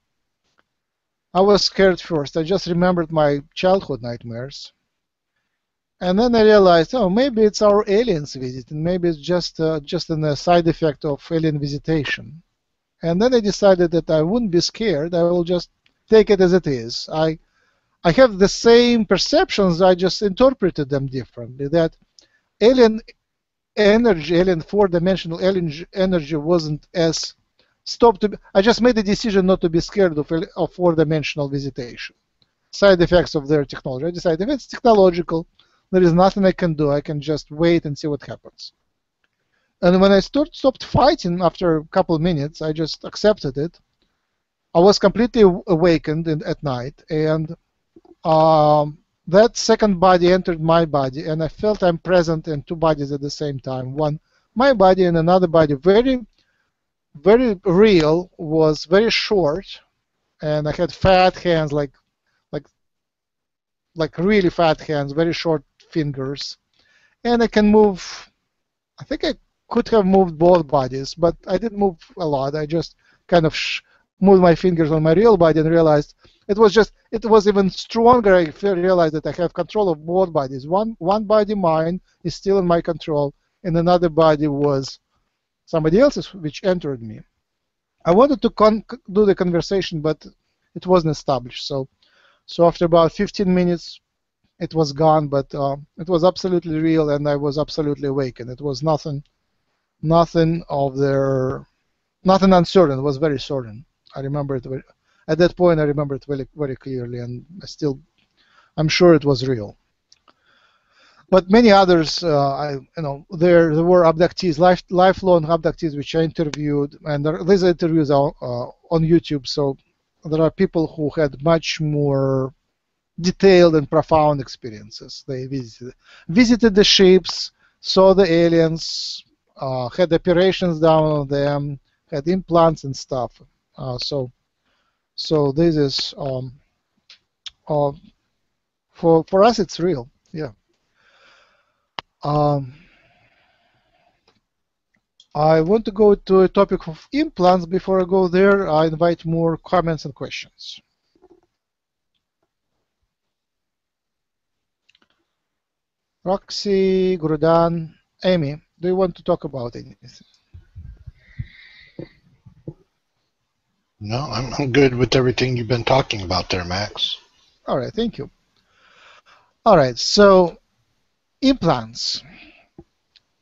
I was scared first. I just remembered my childhood nightmares. And then I realized, oh, maybe it's our aliens visiting. Maybe it's just uh, just a side effect of alien visitation. And then I decided that I wouldn't be scared. I will just take it as it is. I I have the same perceptions. I just interpreted them differently. That alien energy, alien four-dimensional alien energy wasn't as stopped. To be, I just made the decision not to be scared of, of four-dimensional visitation. Side effects of their technology. I decided if it's technological, there is nothing I can do. I can just wait and see what happens. And when I stopped fighting after a couple of minutes, I just accepted it. I was completely awakened in, at night, and um, that second body entered my body, and I felt I'm present in two bodies at the same time. One, my body, and another body. Very, very real. Was very short, and I had fat hands, like, like, like really fat hands. Very short fingers, and I can move. I think I could have moved both bodies, but I didn't move a lot. I just kind of moved my fingers on my real body and realized it was just it was even stronger. I realized that I have control of both bodies. One one body, mine, is still in my control, and another body was somebody else's, which entered me. I wanted to do the conversation, but it wasn't established. So, so after about 15 minutes, it was gone, but uh, it was absolutely real, and I was absolutely awakened. it was nothing, nothing of their nothing uncertain. It was very certain. I remember it very, at that point. I remember it very very clearly, and I still I'm sure it was real. But many others, uh, I, you know, there, there were abductees, life, lifelong abductees, which I interviewed, and there, these interviews are uh, on YouTube. So there are people who had much more detailed and profound experiences. They visited, visited the ships, saw the aliens, uh, had operations done on them, had implants and stuff. Uh, so, so this is um, uh, for for us, it's real. Yeah. Um, I want to go to a topic of implants. Before I go there, I invite more comments and questions. Roxy, Grudan, Amy, do you want to talk about anything? No, I'm, I'm good with everything you've been talking about there, Max. All right, thank you. All right, so implants.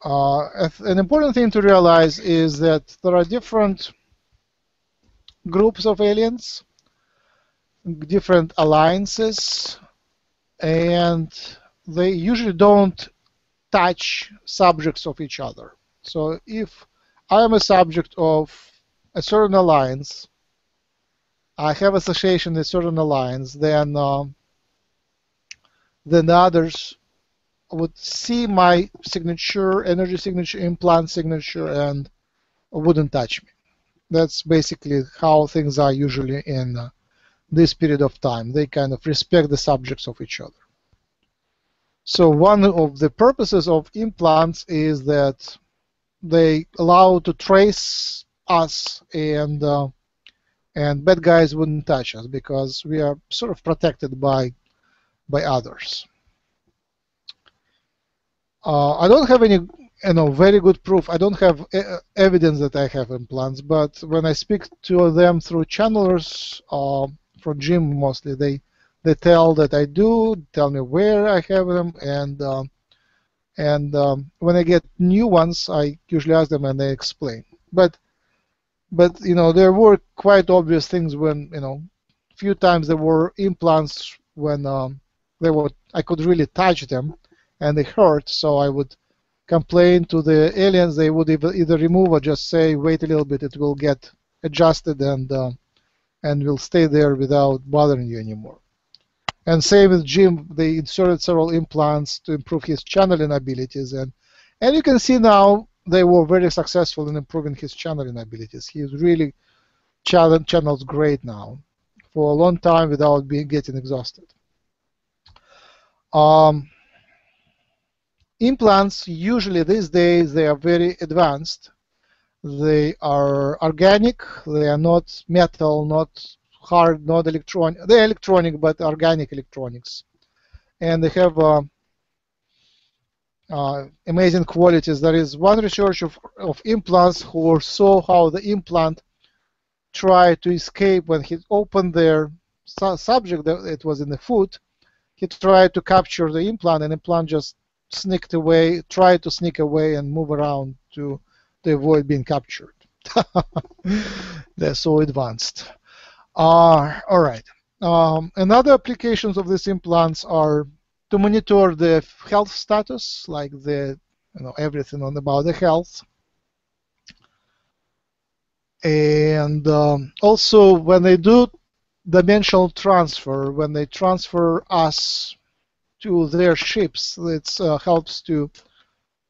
Uh, an important thing to realize is that there are different groups of aliens, different alliances, and they usually don't touch subjects of each other. So if I am a subject of a certain alliance, I have association with certain alliance, then uh, then the others would see my signature, energy signature, implant signature, and wouldn't touch me. That's basically how things are usually in uh, this period of time. They kind of respect the subjects of each other. So one of the purposes of implants is that they allow to trace us and uh, and bad guys wouldn't touch us because we are sort of protected by by others. Uh, I don't have any you know very good proof. I don't have e evidence that I have implants, but when I speak to them through channelers uh, from Jim mostly, they tell that I do, tell me where I have them, and uh, and um, when I get new ones, I usually ask them and they explain. But but you know there were quite obvious things when you know few times there were implants when um, they were I could really touch them, and they hurt. So I would complain to the aliens. They would either, either remove or just say, "Wait a little bit. It will get adjusted and uh, and will stay there without bothering you anymore." And same with Jim. They inserted several implants to improve his channeling abilities, and and you can see now they were very successful in improving his channeling abilities. He's really channel, channels great now for a long time without being getting exhausted. Um, implants usually these days they are very advanced. They are organic. They are not metal, not hard, not electronic. They're electronic, but organic electronics, and they have uh, uh, amazing qualities. There is one research of, of implants who saw how the implant tried to escape when he opened their su subject. It was in the foot he tried to capture the implant, and the implant just sneaked away, tried to sneak away and move around to, to avoid being captured. (laughs) They're so advanced. Uh, all right. Um, another applications of these implants are to monitor the health status, like the you know everything on about the health, and um, also when they do dimensional transfer when they transfer us to their ships. It uh, helps to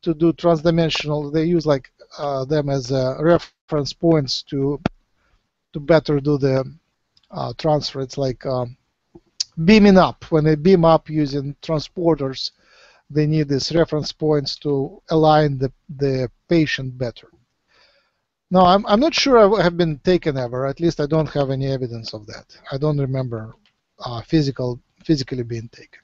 to do transdimensional. They use like uh, them as uh, reference points to to better do the transfer. It's like um, beaming up. When they beam up using transporters, they need these reference points to align the the patient better. No, I'm, I'm not sure I have been taken ever. At least I don't have any evidence of that. I don't remember uh, physical physically being taken.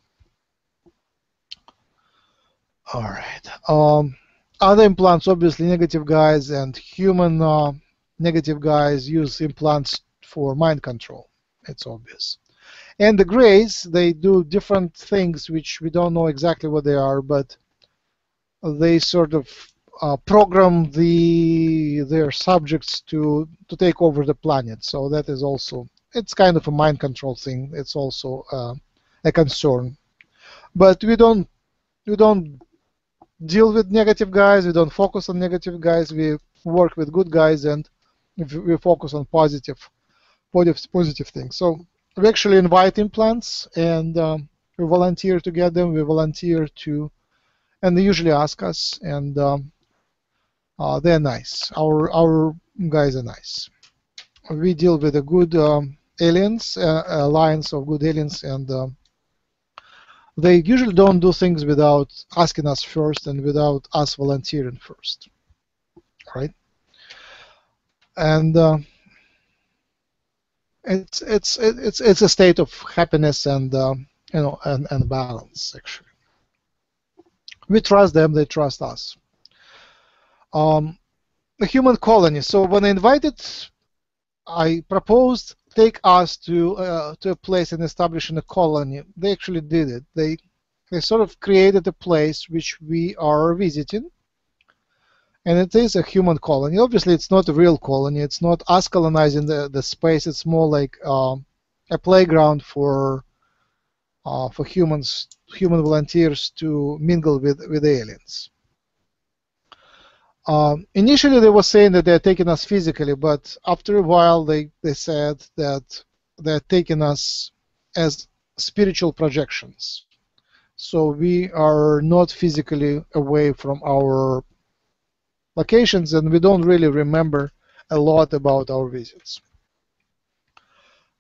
All right. Um, other implants, obviously, negative guys and human uh, negative guys use implants for mind control. It's obvious. And the grays, they do different things which we don't know exactly what they are, but they sort of uh, program the their subjects to to take over the planet. So that is also it's kind of a mind control thing. It's also uh, a concern, but we don't we don't deal with negative guys. We don't focus on negative guys. We work with good guys and we focus on positive positive positive things. So we actually invite implants and um, we volunteer to get them. We volunteer to, and they usually ask us, and um, uh, they're nice. Our our guys are nice. We deal with a good um, aliens, uh, alliance of good aliens, and um, they usually don't do things without asking us first and without us volunteering first, right? And uh, it's it's it's it's a state of happiness and uh, you know and, and balance actually. We trust them; they trust us. Um, the human colony. So when I invited, I proposed take us to uh, to a place and establishing a colony. They actually did it. They they sort of created a place which we are visiting, and it is a human colony. Obviously, it's not a real colony. It's not us colonizing the, the space. It's more like um, a playground for uh, for humans, human volunteers to mingle with with aliens. Um, initially, they were saying that they're taking us physically, but after a while, they, they said that they're taking us as spiritual projections. So we are not physically away from our locations, and we don't really remember a lot about our visits,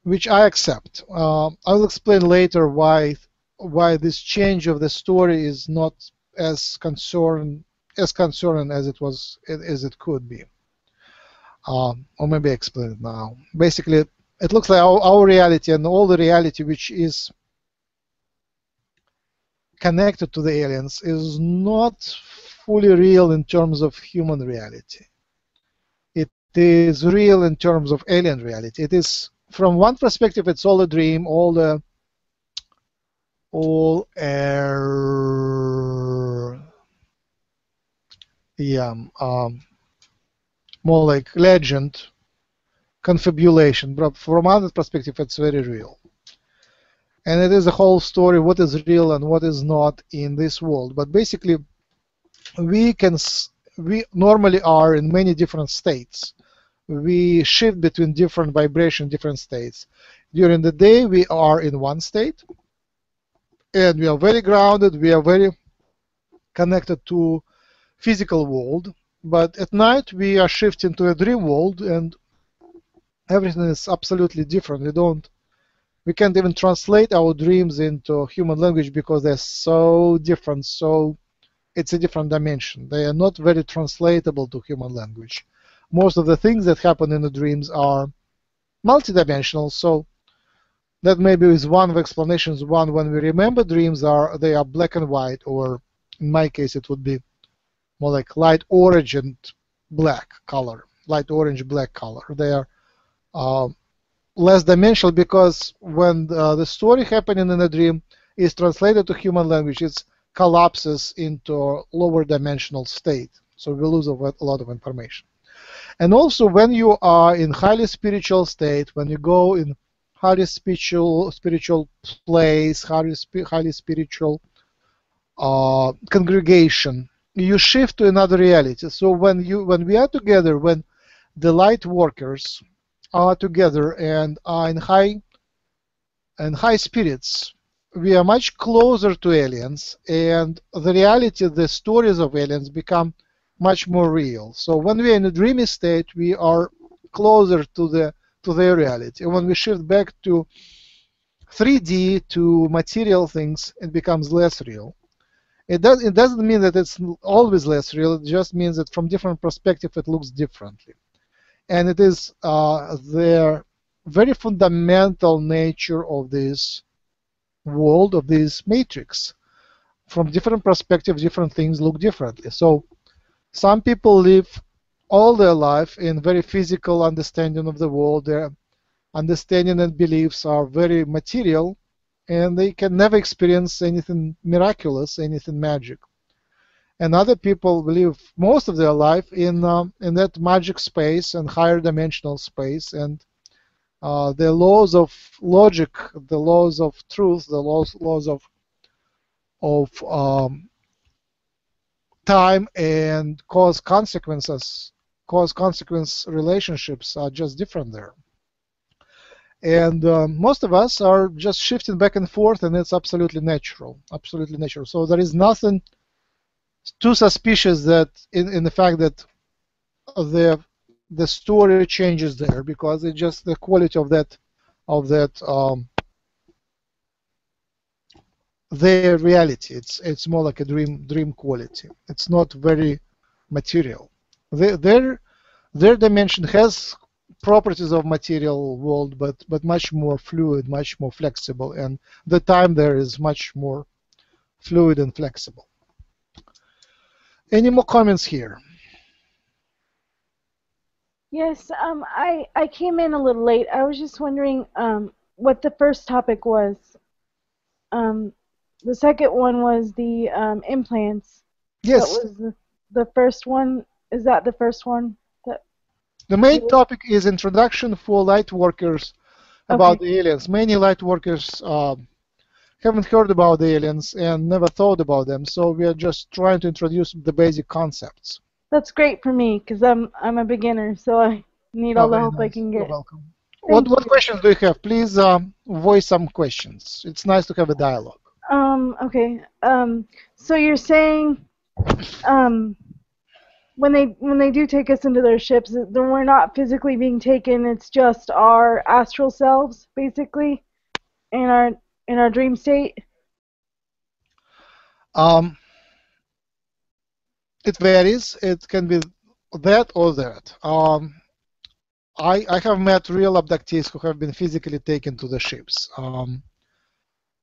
which I accept. Uh, I will explain later why why this change of the story is not as concerned as concerning as it was as it could be. Um, or maybe explain it now. Basically, it looks like our, our reality and all the reality which is connected to the aliens is not fully real in terms of human reality. It is real in terms of alien reality. It is, from one perspective, it's all a dream, all the all air yeah, um, more like legend, confabulation. But from other perspective, it's very real. And it is a whole story what is real and what is not in this world. But basically, we can we normally are in many different states. We shift between different vibration, different states. During the day, we are in one state, and we are very grounded. We are very connected to physical world, but at night we are shifting to a dream world and everything is absolutely different. We don't we can't even translate our dreams into human language because they're so different, so it's a different dimension. They are not very translatable to human language. Most of the things that happen in the dreams are multidimensional, so that maybe is one of explanations. One, when we remember dreams, are they are black and white, or in my case, it would be more like light orange and black color, light orange black color. They are uh, less dimensional because when the, the, story happening in a dream is translated to human language, it collapses into a lower dimensional state. So we lose a lot of information. And also when you are in highly spiritual state, when you go in highly spiritual spiritual place, highly, highly spiritual uh, congregation, you shift to another reality. So when you when we are together, when the light workers are together and are in high and high spirits, we are much closer to aliens, and the reality, the stories of aliens become much more real. So when we are in a dreamy state, we are closer to the to their reality. And when we shift back to 3D to material things, it becomes less real. It does. It doesn't mean that it's always less real. It just means that from different perspective, it looks differently, and it is uh, the very fundamental nature of this world of this matrix. From different perspectives, different things look differently. So, some people live all their life in very physical understanding of the world. Their understanding and beliefs are very material, and they can never experience anything miraculous, anything magic. and other people live most of their life in um, in that magic space and higher dimensional space, and uh, the laws of logic, the laws of truth, the laws laws of of um, time and cause consequences, cause consequence relationships are just different there. And um, most of us are just shifting back and forth, and it's absolutely natural, absolutely natural. So there is nothing too suspicious that in, in the fact that the the story changes there because it's just the quality of that of that um, their reality. It's it's more like a dream dream quality. It's not very material. Their their, their dimension has properties of material world, but but much more fluid, much more flexible, and the time there is much more fluid and flexible. Any more comments here? Yes, um, I I came in a little late. I was just wondering um, what the first topic was. Um, the second one was the um, implants. Yes. What was the, the first one? Is that the first one? That The main topic is introduction for light workers about Okay. the aliens. Many light workers um, haven't heard about the aliens and never thought about them, so we are just trying to introduce the basic concepts. That's great for me because I'm I'm a beginner, so I need all Oh, the very help I nice. can You're get. welcome. What, Thank what you. questions do you have? Please um, voice some questions. It's nice to have a dialogue. Um, okay. Um, so you're saying, um, when they when they do take us into their ships, that we're not physically being taken. It's just our astral selves, basically, in our in our dream state. Um, it varies. It can be that or that. Um, I, I have met real abductees who have been physically taken to the ships. Um,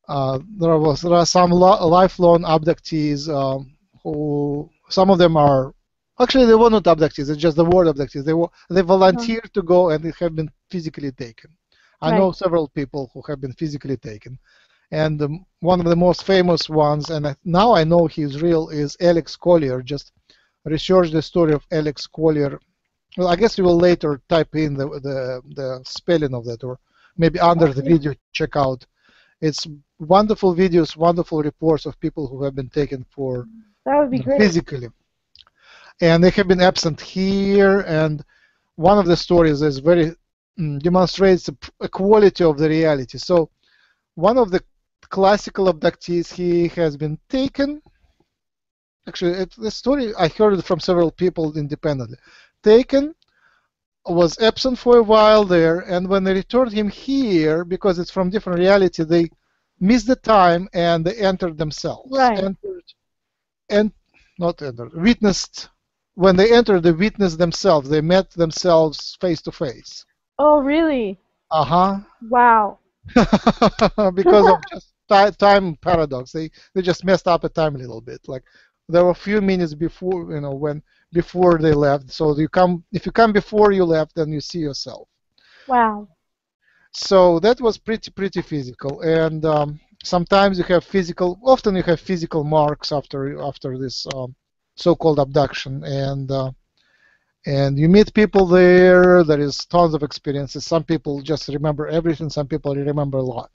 uh, there was there are some lo- lifelong abductees um, who some of them are actually they were not abductees. It's just the word abductees. They were they volunteered to go and they have been physically taken. I know several people who have been physically taken, and um, one of the most famous ones, and I, now I know he's real, is Alex Collier. Just research the story of Alex Collier. Well, I guess you will later type in the the, the spelling of that, or maybe under the video check out. It's wonderful videos, wonderful reports of people who have been taken for That would be great. physically, and they have been absent here. And one of the stories is very mm, demonstrates a quality of the reality. So, one of the classical abductees, he has been taken. Actually, it, the story I heard it from several people independently. Taken, was absent for a while there, and when they returned him here, because it's from different reality, they missed the time and they entered themselves. Right. Entered, and not entered, witnessed. When they entered, they witnessed themselves. They met themselves face to face. Oh, really? Uh huh. Wow. (laughs) because of just time paradox. They they just messed up a time a little bit. Like there were a few minutes before you know when before they left. So you come if you come before you left, then you see yourself. Wow. So that was pretty pretty physical. And um, sometimes you have physical. Often you have physical marks after after this um, so-called abduction and. Uh, and you meet people there. There is tons of experiences. Some people just remember everything. Some people remember a lot.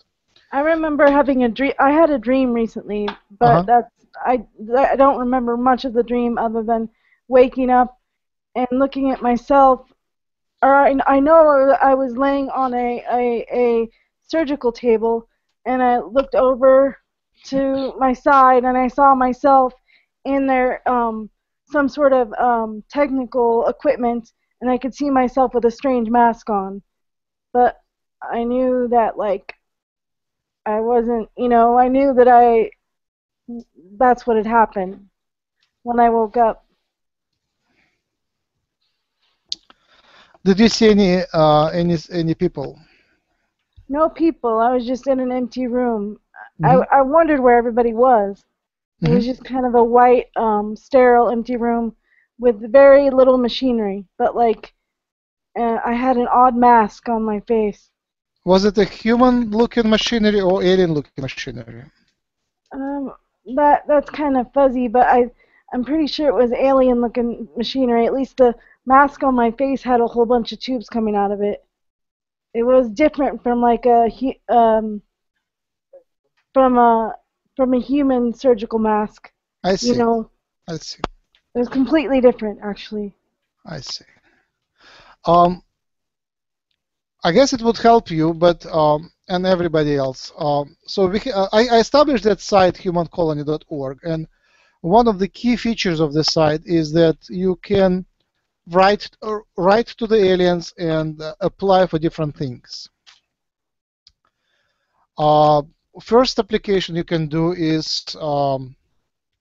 I remember having a dream. I had a dream recently, but Uh-huh. that's I I don't remember much of the dream other than waking up and looking at myself. Or I, I know I was laying on a, a a surgical table, and I looked over to my side, and I saw myself in there um some sort of um technical equipment, and I could see myself with a strange mask on, but I knew that like I wasn't, you know, I knew that I, that's what had happened when I woke up. Did you see any uh, any any people? No people. I was just in an empty room. Mhm. I, I wondered where everybody was. It was Mhm. just kind of a white, um, sterile, empty room with very little machinery. But like, uh, I had an odd mask on my face. Was it a human-looking machinery or alien-looking machinery? Um, that that's kind of fuzzy, but I I'm pretty sure it was alien-looking machinery. At least the mask on my face had a whole bunch of tubes coming out of it. It was different from like a um, from a from a human surgical mask. I see. You know, I see. it was completely different actually. I see. Um, I guess it would help you, but um, and everybody else. Um, so we, uh, I, established that site humancolony.org, and one of the key features of the site is that you can write uh, write to the aliens and uh, apply for different things. Uh, first application you can do is um,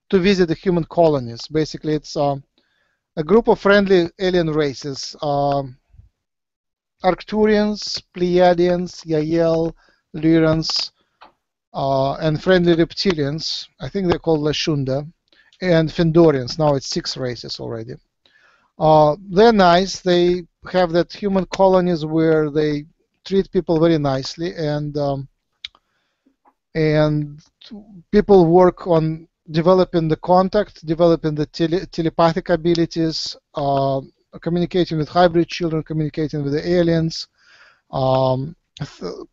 to visit the human colonies. Basically, it's um, a group of friendly alien races. Um, Arcturians, Pleiadians, Yahyel, Lyrans, uh, and friendly reptilians. I think they're called Lashunda, and Fendorians. Now it's six races already. Uh, they're nice. They have that human colonies where they treat people very nicely, and um, and people work on developing the contact, developing the tele telepathic abilities, uh, communicating with hybrid children, communicating with the aliens, um,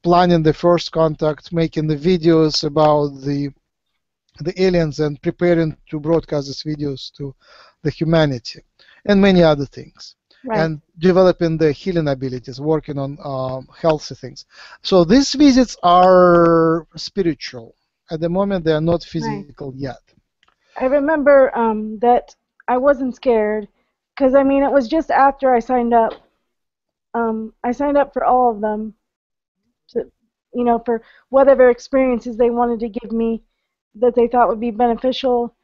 planning the first contact, making the videos about the the aliens, and preparing to broadcast these videos to the humanity, and many other things. Right. And developing the healing abilities, working on um, healthy things. So these visits are spiritual. At the moment, they are not physical yet. I remember um, that I wasn't scared because I mean it was just after I signed up. Um, I signed up for all of them, to you know, for whatever experiences they wanted to give me that they thought would be beneficial,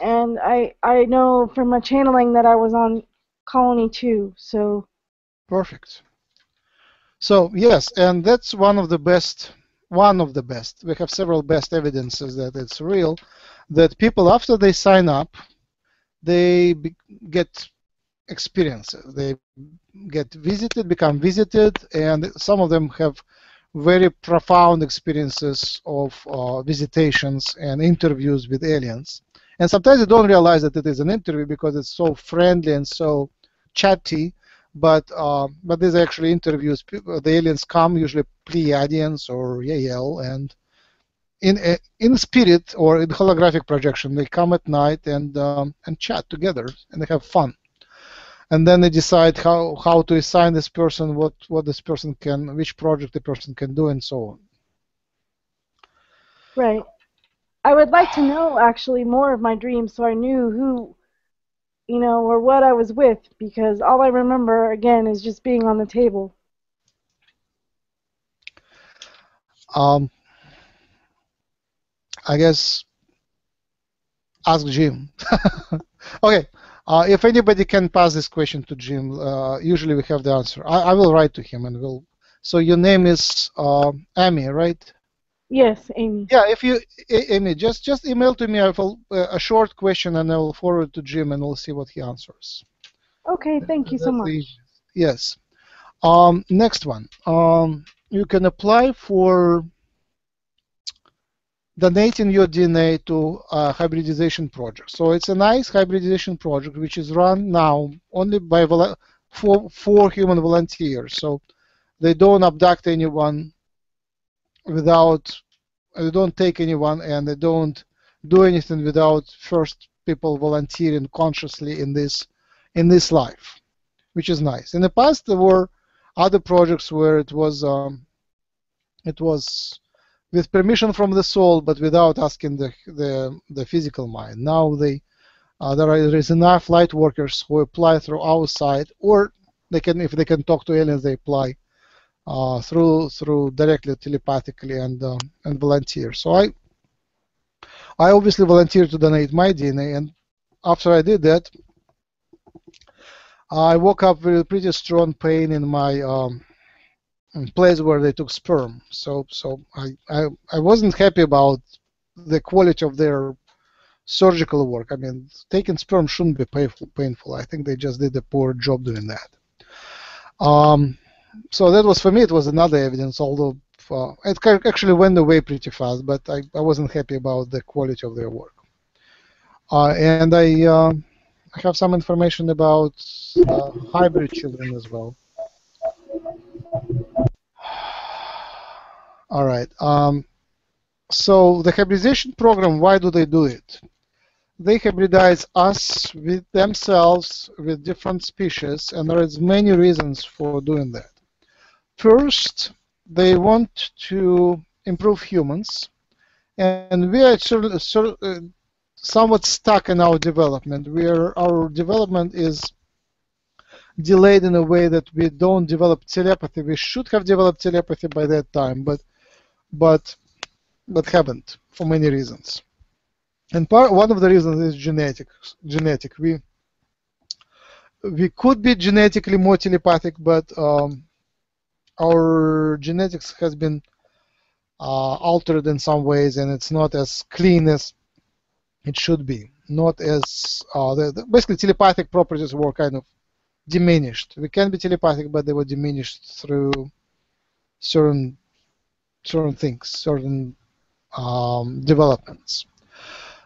and I I know from my channeling that I was on Colony Two, so Perfect. So yes, and that's one of the best. One of the best. We have several best evidences that it's real. That people after they sign up, they get experiences. They get visited, become visited, and some of them have very profound experiences of uh, visitations and interviews with aliens. And sometimes they don't realize that it is an interview because it's so friendly and so chatty. But uh, but these are actually interviews. People, the aliens come, usually Pleiadians or Yahyel, and in in spirit or in holographic projection, they come at night and um, and chat together, and they have fun. And then they decide how, how to assign this person, what what this person can, which project the person can do, and so on. right. I would like to know actually more of my dreams so I knew who, you know, or what I was with because all I remember again is just being on the table. Um, I guess ask Jim. (laughs) okay. Uh, if anybody can pass this question to Jim, uh, usually we have the answer. I, I, will write to him and we'll. So your name is uh, Amy, right? Yes, Amy. Yeah. If you, Amy, just just email to me a, a short question and I will forward to Jim and we'll see what he answers. Okay. Thank you so much. the- yes. Um, next one. Um, you can apply for donating your DNA to a hybridization project. So it's a nice hybridization project which is run now only by four, four human volunteers. So they don't abduct anyone without, they don't take anyone and they don't do anything without first people volunteering consciously in this in this life, which is nice. In the past there were other projects where it was um, it was with permission from the soul, but without asking the the, the physical mind. Now they uh, there, are, there is enough light workers who apply through our site, or they can if they can talk to aliens, they apply uh, through through directly telepathically and um, and volunteer. So I I obviously volunteered to donate my DNA, and after I did that, I woke up with a pretty strong pain in my um, place where they took sperm. So so I, I I wasn't happy about the quality of their surgical work. I mean, taking sperm shouldn't be painful. Painful. I think they just did a poor job doing that. Um, so that was for me. It was another evidence, although uh, it actually went away pretty fast. But I, I wasn't happy about the quality of their work. Uh, and I, uh, I have some information about uh, hybrid children as well. All right. Um, so the hybridization program, why do they do it? They hybridize us with themselves with different species, and there is many reasons for doing that. First, they want to improve humans, and we are uh, somewhat stuck in our development. We are, our development is delayed in a way that we don't develop telepathy. We should have developed telepathy by that time, but but but haven't for many reasons. And part one of the reasons is genetic. Genetic. We we could be genetically more telepathic, but um, our genetics has been uh, altered in some ways, and it's not as clean as it should be. Not as uh, the, the, basically telepathic properties were kind of diminished. We can be telepathic, but they were diminished through certain certain things, certain um, developments.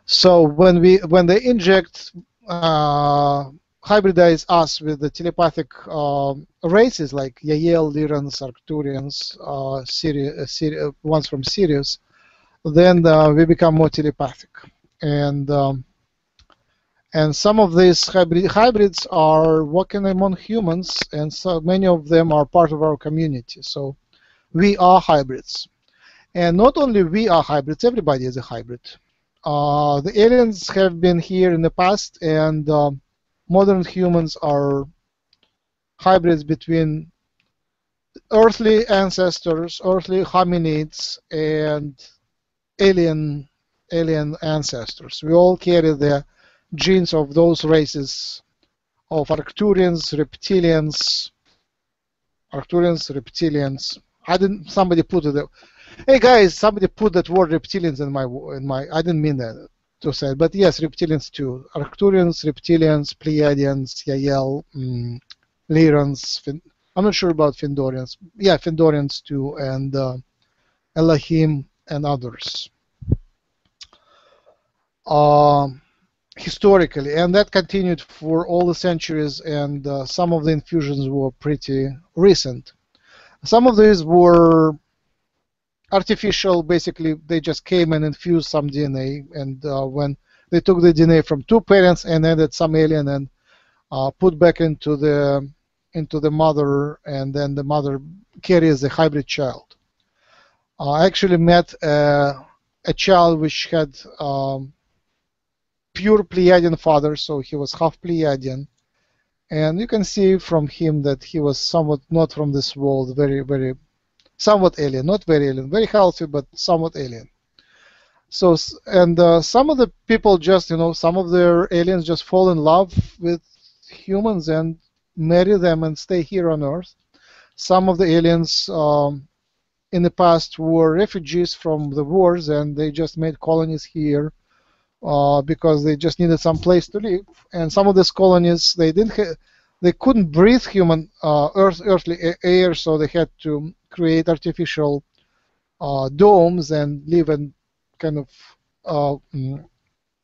So when we when they inject uh, hybridize us with the telepathic uh, races like Yahyel, Lyrans, Arcturians, uh, Siri, uh, uh, ones from Sirius, then uh, we become more telepathic. And um, and some of these hybrid, hybrids are walking among humans, and so many of them are part of our community. So we are hybrids. And not only we are hybrids, everybody is a hybrid. Uh, the aliens have been here in the past, and uh, modern humans are hybrids between earthly ancestors, earthly hominids, and alien alien ancestors. We all carry the genes of those races of Arcturians, reptilians, Arcturians, reptilians. I didn't. Somebody put it. Hey guys, somebody put that word reptilians in my in my. I didn't mean that to say, but yes, reptilians too. Arcturians, reptilians, Pleiadians, Yahyel, mm, Lyrans. Fin- I'm not sure about Fendorians. Yeah, Fendorians too, and uh, Elohim and others. Uh, historically, and that continued for all the centuries, and uh, some of the infusions were pretty recent. Some of these were artificial. Basically, they just came and infused some DNA, and uh, when they took the DNA from two parents and added some alien and uh, put back into the into the mother, and then the mother carries a hybrid child. Uh, I actually met a, a child which had um, pure Pleiadian father, so he was half Pleiadian. And you can see from him that he was somewhat not from this world, very, very, somewhat alien, not very alien, very healthy, but somewhat alien. So, and uh, some of the people just, you know, some of their aliens just fall in love with humans and marry them and stay here on Earth. Some of the aliens um, in the past were refugees from the wars and they just made colonies here uh, because they just needed some place to live. And some of these colonies they didn't ha- they couldn't breathe human uh, earth earthly air, so they had to create artificial uh, domes and live in kind of uh, mm,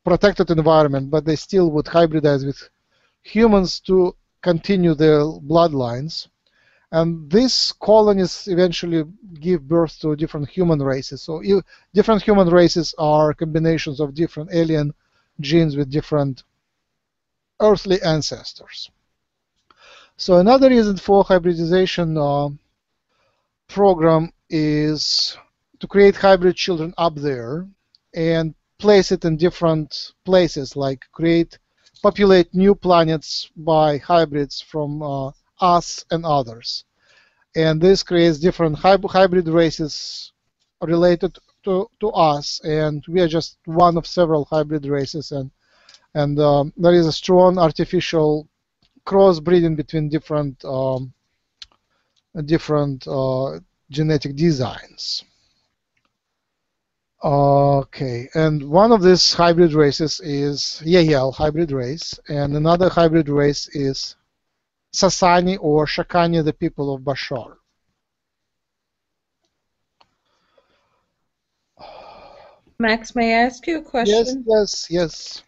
protected environment. But they still would hybridize with humans to continue their bloodlines. And these colonies eventually give birth to different human races. So different human races are combinations of different alien genes with different earthly ancestors. So another reason for hybridization uh, program is to create hybrid children up there and place it in different places, like create, populate new planets by hybrids from uh, us and others. And this creates different hybrid races related to, to us, and we are just one of several hybrid races, and and um, there is a strong artificial crossbreeding between different um, different uh, genetic designs. Okay, and one of these hybrid races is Yahyel hybrid race, and another hybrid race is Sasani or Shakani, the people of Bashar. Max, may I ask you a question? Yes, yes, yes.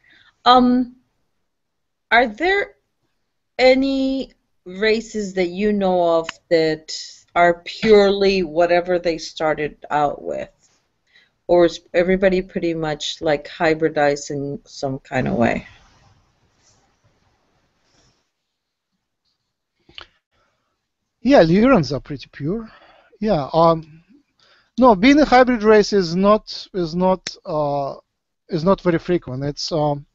Um, are there any races that you know of that are purely whatever they started out with? Or is everybody pretty much like hybridized in some kind of way? Yeah, Lyrans are pretty pure. Yeah. Um, no, being a hybrid race is not is not uh, is not very frequent. It's um,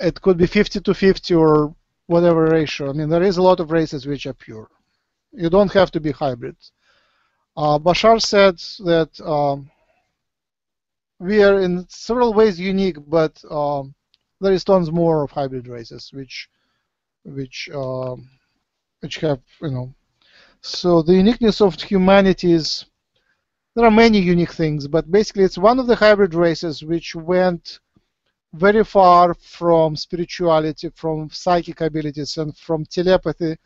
it could be 50 to 50 or whatever ratio. I mean, there is a lot of races which are pure. You don't have to be hybrid. Uh, Bashar said that um, we are in several ways unique, but um, there is tons more of hybrid races which which um, which have you know. So the uniqueness of humanity is there are many unique things, but basically it's one of the hybrid races which went very far from spirituality, from psychic abilities, and from telepathy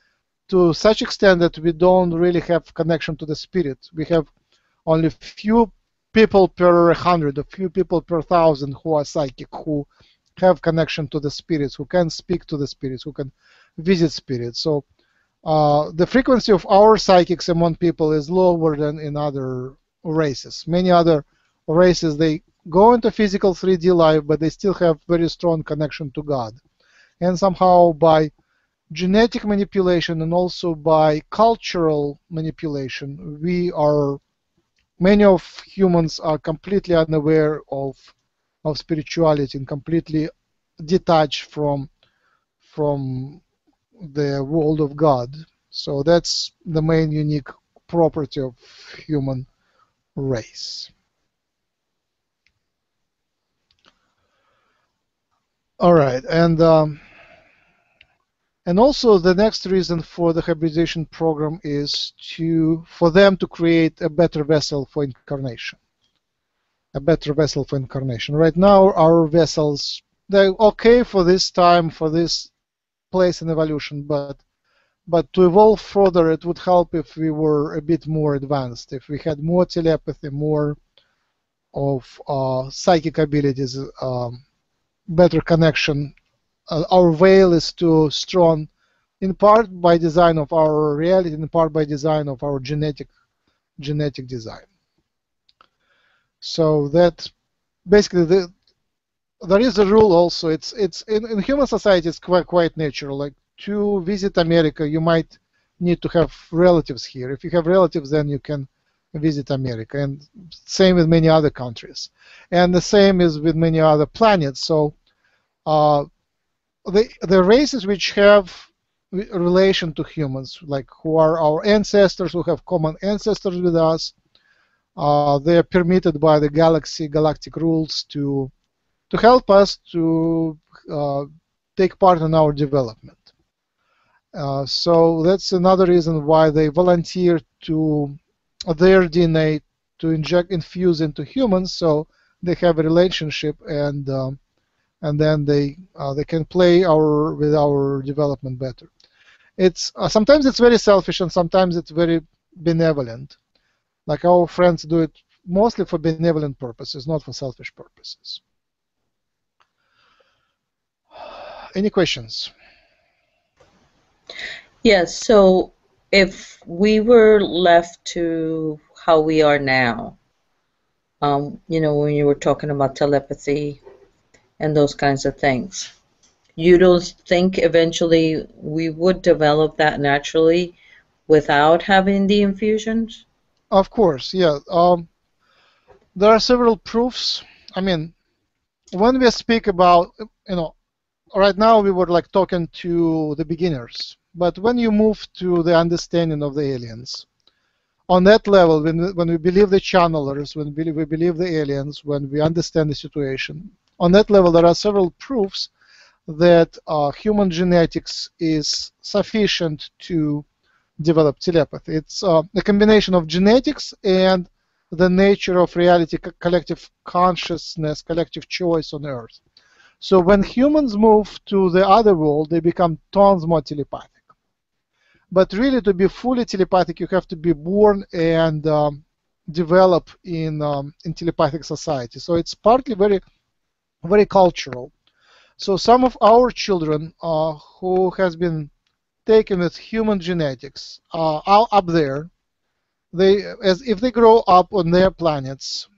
to such extent that we don't really have connection to the spirit. We have only few people per hundred, a few people per thousand who are psychic, who have connection to the spirits, who can speak to the spirits, who can visit spirits. So uh, the frequency of our psychics among people is lower than in other races. Many other races they go into physical 3D life, but they still have very strong connection to God. And somehow by genetic manipulation and also by cultural manipulation, we are many of humans are completely unaware of of spirituality and completely detached from from the world of God. So that's the main unique property of human race. All right, and um, and also the next reason for the hybridization program is to for them to create a better vessel for incarnation. A better vessel for incarnation. Right now, our vessels they're okay for this time, for this place in evolution, but but to evolve further, it would help if we were a bit more advanced, if we had more telepathy, more of uh, psychic abilities. Um, better connection. Uh, our veil is too strong, in part by design of our reality, in part by design of our genetic genetic design. So that basically the there is a rule also. It's it's in, in human society it's quite quite natural. Like to visit America, you might need to have relatives here. If you have relatives, then you can visit America, and same with many other countries, and the same is with many other planets. So uh, the the races which have relation to humans, like who are our ancestors, who have common ancestors with us, uh, they are permitted by the galaxy galactic rules to to help us to uh, take part in our development. Uh, so that's another reason why they volunteer to their DNA to inject infuse into humans, so they have a relationship and um, and then they uh, they can play our with our development better. It's uh, sometimes it's very selfish and sometimes it's very benevolent. Like our friends do it mostly for benevolent purposes, not for selfish purposes. Any questions? Yes. So if we were left to how we are now, um, you know, when you were talking about telepathy and those kinds of things. You don't think eventually we would develop that naturally without having the infusions? Of course, yeah. Um, there are several proofs. I mean, when we speak about, you know, right now we were like talking to the beginners, but when you move to the understanding of the aliens, on that level, when, when we believe the channelers, when we, believe the aliens, when we understand the situation, on that level, there are several proofs that uh, human genetics is sufficient to develop telepathy. It's uh, a combination of genetics and the nature of reality, collective consciousness, collective choice on Earth. So when humans move to the other world, they become tons more telepathic. But really, to be fully telepathic, you have to be born and um, develop in um, in telepathic society. So it's partly very very cultural. So some of our children uh, who has been taken with human genetics uh, are up there. They, as if they grow up on their planets,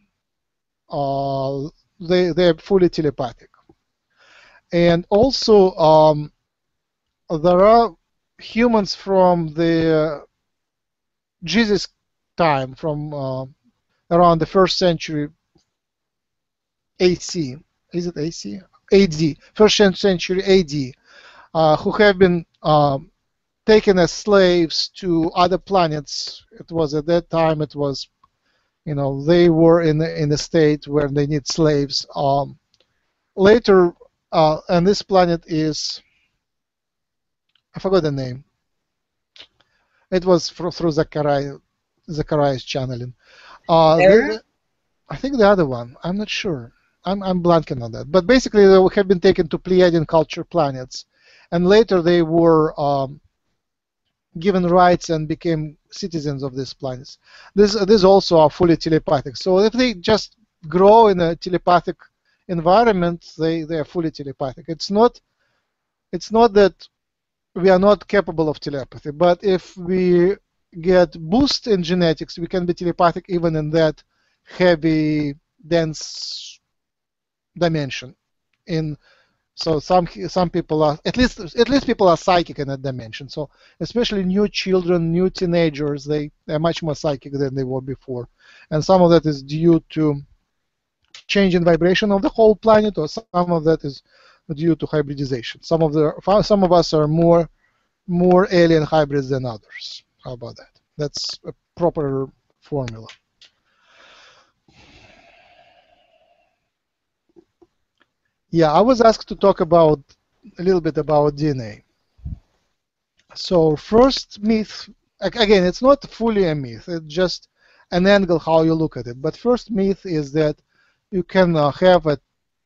uh, they they're fully telepathic. And also, um, there are humans from the Jesus time, from uh, around the first century AC. Is it AC? AD, first century AD, uh, who have been um, taken as slaves to other planets. It was at that time. It was, you know, they were in in a state where they need slaves. Um, later, uh, and this planet is, I forgot the name. It was through, through Zachariah, Zachariah's channeling. Uh, the, I think the other one. I'm not sure. I'm, I'm blanking on that. But basically, they have been taken to Pleiadian culture planets, and later they were um, given rights and became citizens of these planets. This these also are fully telepathic. So if they just grow in a telepathic environment, they, they are fully telepathic. It's not it's not that we are not capable of telepathy, but if we get boost in genetics, we can be telepathic even in that heavy, dense dimension. In so some some people are at least at least people are psychic in that dimension. So especially new children, new teenagers, they they're much more psychic than they were before, and some of that is due to change in vibration of the whole planet, or some of that is due to hybridization. Some of the some of us are more more alien hybrids than others. How about that? That's a proper formula. Yeah, I was asked to talk about a little bit about DNA. So first myth, again, it's not fully a myth. It's just an angle how you look at it. But first myth is that you can uh, have a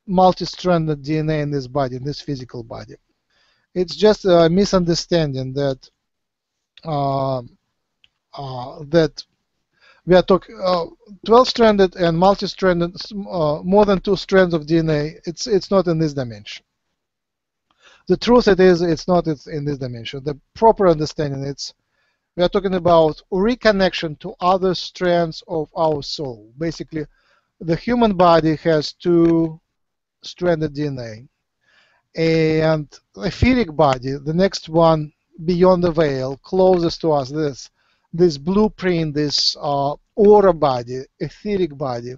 multi-stranded DNA in this body, in this physical body. It's just a misunderstanding that uh, uh, that we are talking uh, 12 stranded and multi-stranded uh, more than two strands of DNA it's it's not in this dimension. The truth it is it's not it's in this dimension. The proper understanding it's we are talking about reconnection to other strands of our soul. Basically the human body has two stranded DNA and etheric body the next one beyond the veil closest to us this this blueprint, this uh, aura body, etheric body,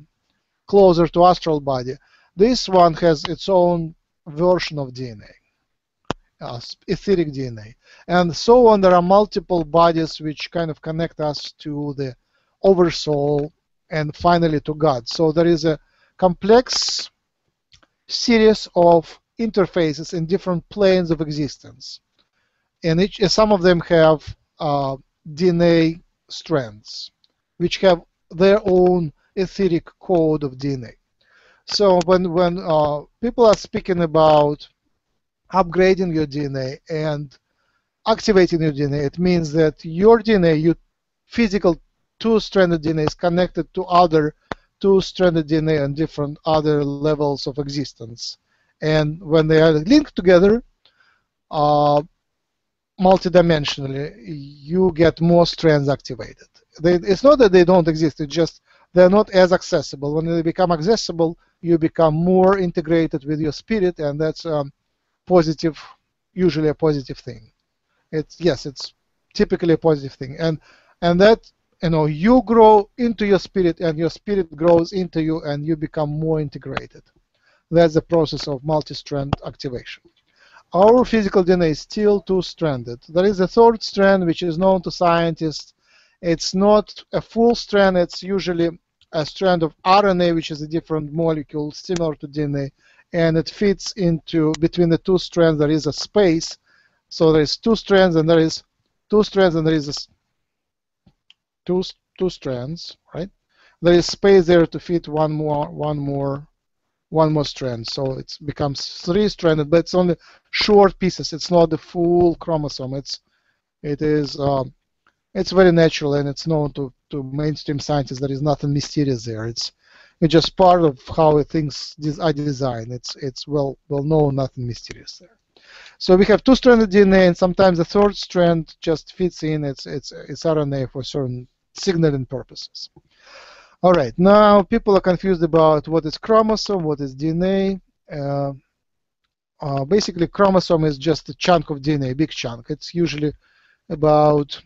closer to astral body, this one has its own version of DNA, uh, etheric DNA. And so on, there are multiple bodies which kind of connect us to the oversoul and finally to God. So there is a complex series of interfaces in different planes of existence. And each, some of them have uh, DNA strands, which have their own etheric code of DNA. So when when uh, people are speaking about upgrading your DNA and activating your DNA, it means that your DNA, your physical two-stranded DNA, is connected to other two-stranded DNA on different other levels of existence. And when they are linked together, uh, multidimensionally, you get more strands activated. They, it's not that they don't exist, it's just they're not as accessible. When they become accessible, you become more integrated with your spirit, and that's um, positive, usually a positive thing. It's yes, it's typically a positive thing, and and that you know you grow into your spirit, and your spirit grows into you, and you become more integrated. That's the process of multi-strand activation our physical DNA is still two-stranded. There is a third strand which is known to scientists. It's not a full strand. It's usually a strand of RNA, which is a different molecule similar to DNA, and it fits into between the two strands. There is a space, so there is two strands, and there is two strands, and there is a, two two strands, right? There is space there to fit one more one more one more strand. So it becomes three-stranded, but it's only short pieces. It's not the full chromosome. It's it is um, it's very natural and it's known to, to mainstream scientists. There is nothing mysterious there. It's It's just part of how things are designed. It's it's well well known, nothing mysterious there. So we have two-stranded DNA, and sometimes the third strand just fits in. It's it's it's RNA for certain signaling purposes. All right, now people are confused about what is chromosome, what is DNA. Uh, uh, basically, chromosome is just a chunk of DNA, a big chunk. It's usually about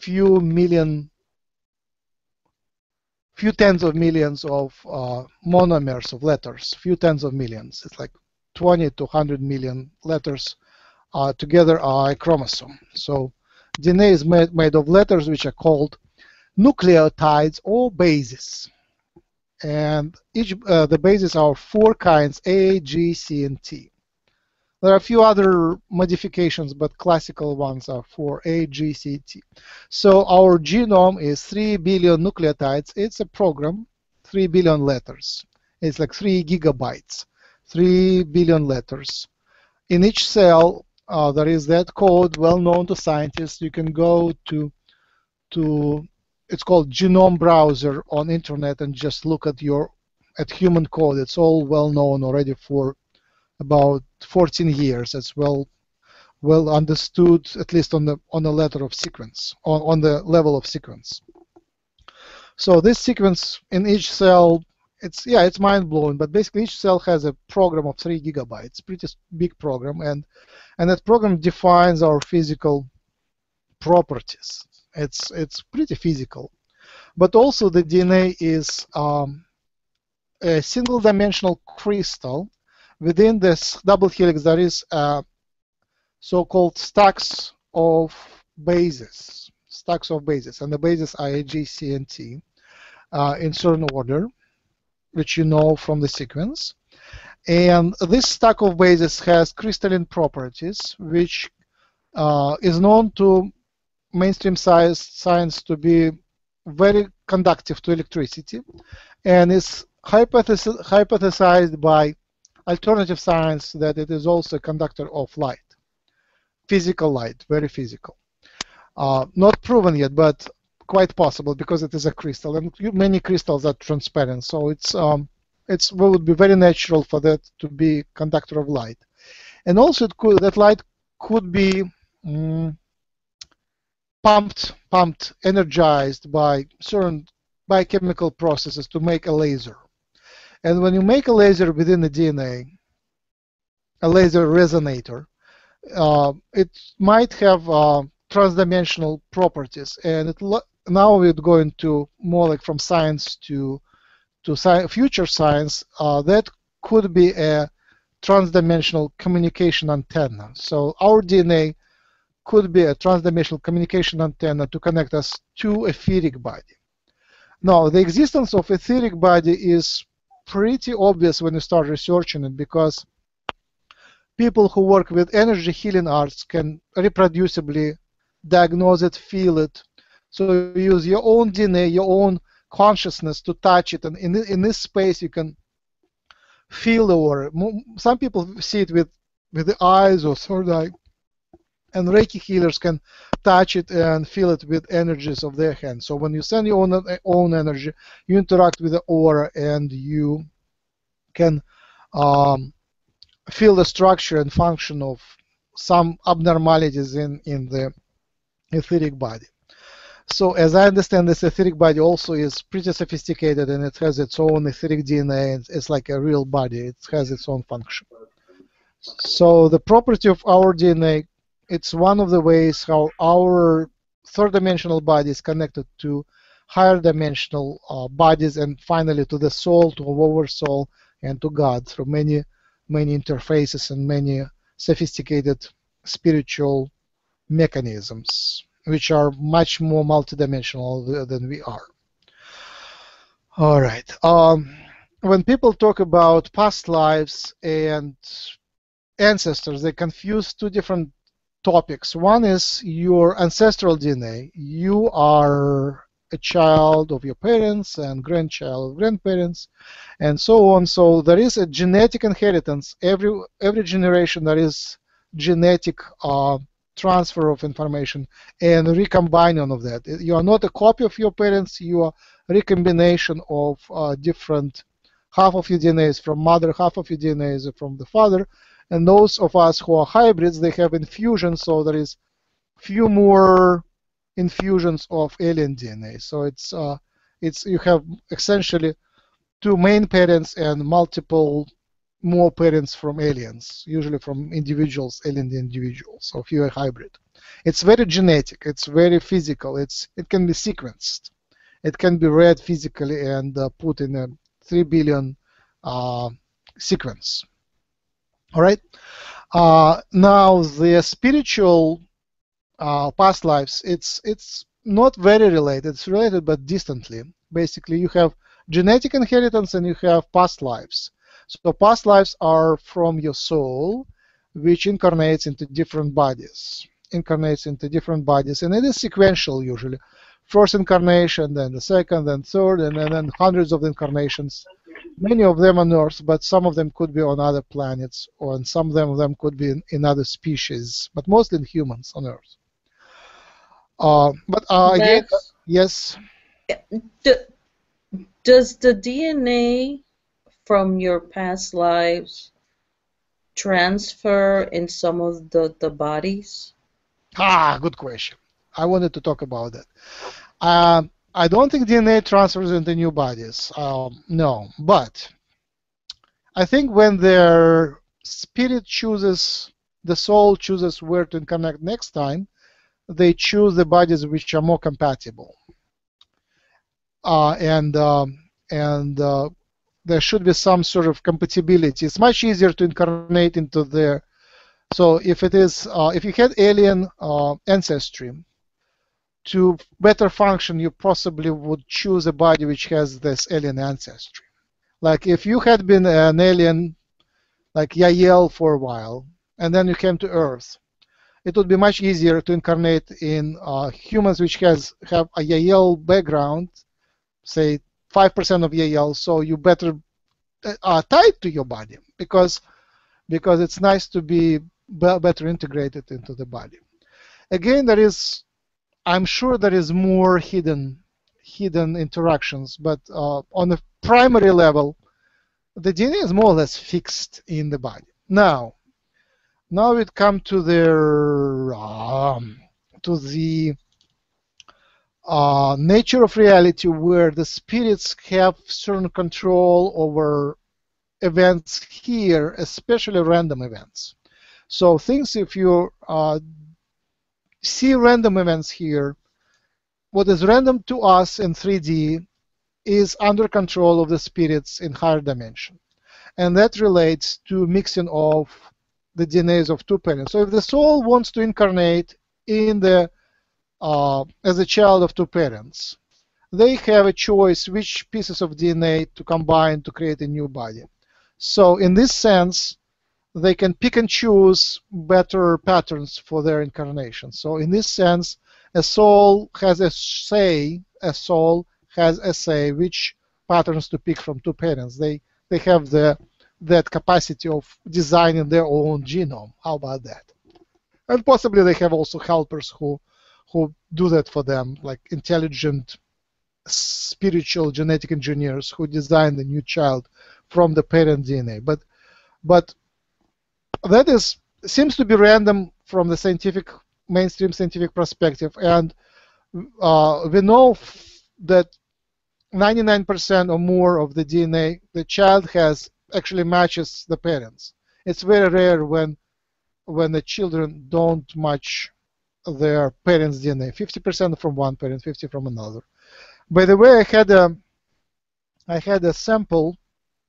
few million, few tens of millions of uh, monomers of letters, few tens of millions. It's like 20 to 100 million letters uh, together are a chromosome. So DNA is made, made of letters which are called nucleotides or bases. And each uh, the bases are four kinds: A, G, C, and T. There are a few other modifications, but classical ones are for A, G, C, T. So our genome is 3 billion nucleotides. It's a program, 3 billion letters. It's like 3 gigabytes, 3 billion letters. In each cell, uh, there is that code well known to scientists. You can go to to it's called genome browser on internet and just look at your at human code. It's all well known already for about 14 years. It's well well understood, at least on the on the letter of sequence, on, on the level of sequence. So this sequence in each cell, it's yeah, it's mind blowing. But basically, each cell has a program of three gigabytes, pretty big program, and and that program defines our physical properties. It's it's pretty physical, but also the DNA is um, a single-dimensional crystal within this double helix there is uh, so-called stacks of bases, stacks of bases, and the bases are A, G, C, and T uh, in certain order, which you know from the sequence. And this stack of bases has crystalline properties, which uh, is known to mainstream science, science to be very conductive to electricity, and is hypothesized by alternative science that it is also a conductor of light, physical light, very physical. Uh, not proven yet, but quite possible because it is a crystal, and many crystals are transparent. So it's um, it's would be very natural for that to be conductor of light, and also could, that light could be um, pumped, pumped, energized by certain biochemical processes to make a laser. And when you make a laser within the DNA, a laser resonator, uh, it might have uh, transdimensional properties. And it now we're going to more like from science to to sci future science. Uh, that could be a transdimensional communication antenna. So our DNA could be a transdimensional communication antenna to connect us to etheric body. Now, the existence of etheric body is pretty obvious when you start researching it because people who work with energy healing arts can reproducibly diagnose it, feel it. So you use your own DNA, your own consciousness to touch it, and in in this space you can feel the aura. Some people see it with with the eyes or third eye, and Reiki healers can touch it and feel it with energies of their hands. So when you send your own, own energy, you interact with the aura and you can um, feel the structure and function of some abnormalities in, in the etheric body. So as I understand, this etheric body also is pretty sophisticated and it has its own etheric DNA. It's like a real body. It has its own function. So the property of our DNA it's one of the ways how our third dimensional body is connected to higher dimensional uh, bodies and finally to the soul, to our soul, and to God through many, many interfaces and many sophisticated spiritual mechanisms, which are much more multidimensional than we are. All right. Um, when people talk about past lives and ancestors, they confuse two different topics. One is your ancestral DNA. You are a child of your parents and grandchild of grandparents, and so on. So there is a genetic inheritance. Every every generation there is genetic uh, transfer of information and recombining of that. You are not a copy of your parents. You are recombination of uh, different half of your DNA is from mother, half of your DNA is from the father, and those of us who are hybrids, they have infusion, so there is few more infusions of alien DNA. So it's uh, it's you have essentially two main parents and multiple more parents from aliens, usually from individuals, alien individuals. So if hybrid, it's very genetic. It's very physical. It's it can be sequenced. It can be read physically and uh, put in a three billion uh, sequence. All right. Uh, now the spiritual uh, past lives. It's it's not very related. It's related but distantly. Basically, you have genetic inheritance and you have past lives. So past lives are from your soul, which incarnates into different bodies. Incarnates into different bodies, and it is sequential usually. First incarnation, then the second, then third, and then, then hundreds of incarnations. Many of them on Earth, but some of them could be on other planets, or and some of them, of them could be in, in other species, but mostly in humans on Earth. Uh, but uh, again, yes. do, does the DNA from your past lives transfer in some of the, the bodies? Ah, good question. I wanted to talk about that. Um, I don't think DNA transfers into new bodies. Um, no, but I think when their spirit chooses, the soul chooses where to connect next time, they choose the bodies which are more compatible. Uh, and um, and uh, there should be some sort of compatibility. It's much easier to incarnate into their. So if it is, uh, if you had alien uh, ancestry, to better function, you possibly would choose a body which has this alien ancestry. Like if you had been an alien, like Yahyel for a while, and then you came to Earth, it would be much easier to incarnate in uh, humans which has have a Yahyel background, say 5% of Yahyel, so you better uh, tied to your body because because it's nice to be better integrated into the body. Again, there is, I'm sure there is more hidden hidden interactions, but uh, on the primary level, the DNA is more or less fixed in the body. Now, now we come to the um, to the uh, nature of reality where the spirits have certain control over events here, especially random events. So things if you uh, see random events here, what is random to us in 3D is under control of the spirits in higher dimension. And that relates to mixing of the DNAs of two parents. So if the soul wants to incarnate in the uh, as a child of two parents, they have a choice which pieces of DNA to combine to create a new body. So in this sense, they can pick and choose better patterns for their incarnation. So in this sense, a soul has a say, a soul has a say which patterns to pick from two parents. They they have the that capacity of designing their own genome. How about that? And possibly they have also helpers who who do that for them, like intelligent spiritual genetic engineers who design the new child from the parent DNA. But but that is seems to be random from the scientific mainstream scientific perspective, and uh, we know that 99% or more of the DNA the child has actually matches the parents. It's very rare when when the children don't match their parents' DNA. 50% from one parent, 50 from another. By the way, I had a I had a sample.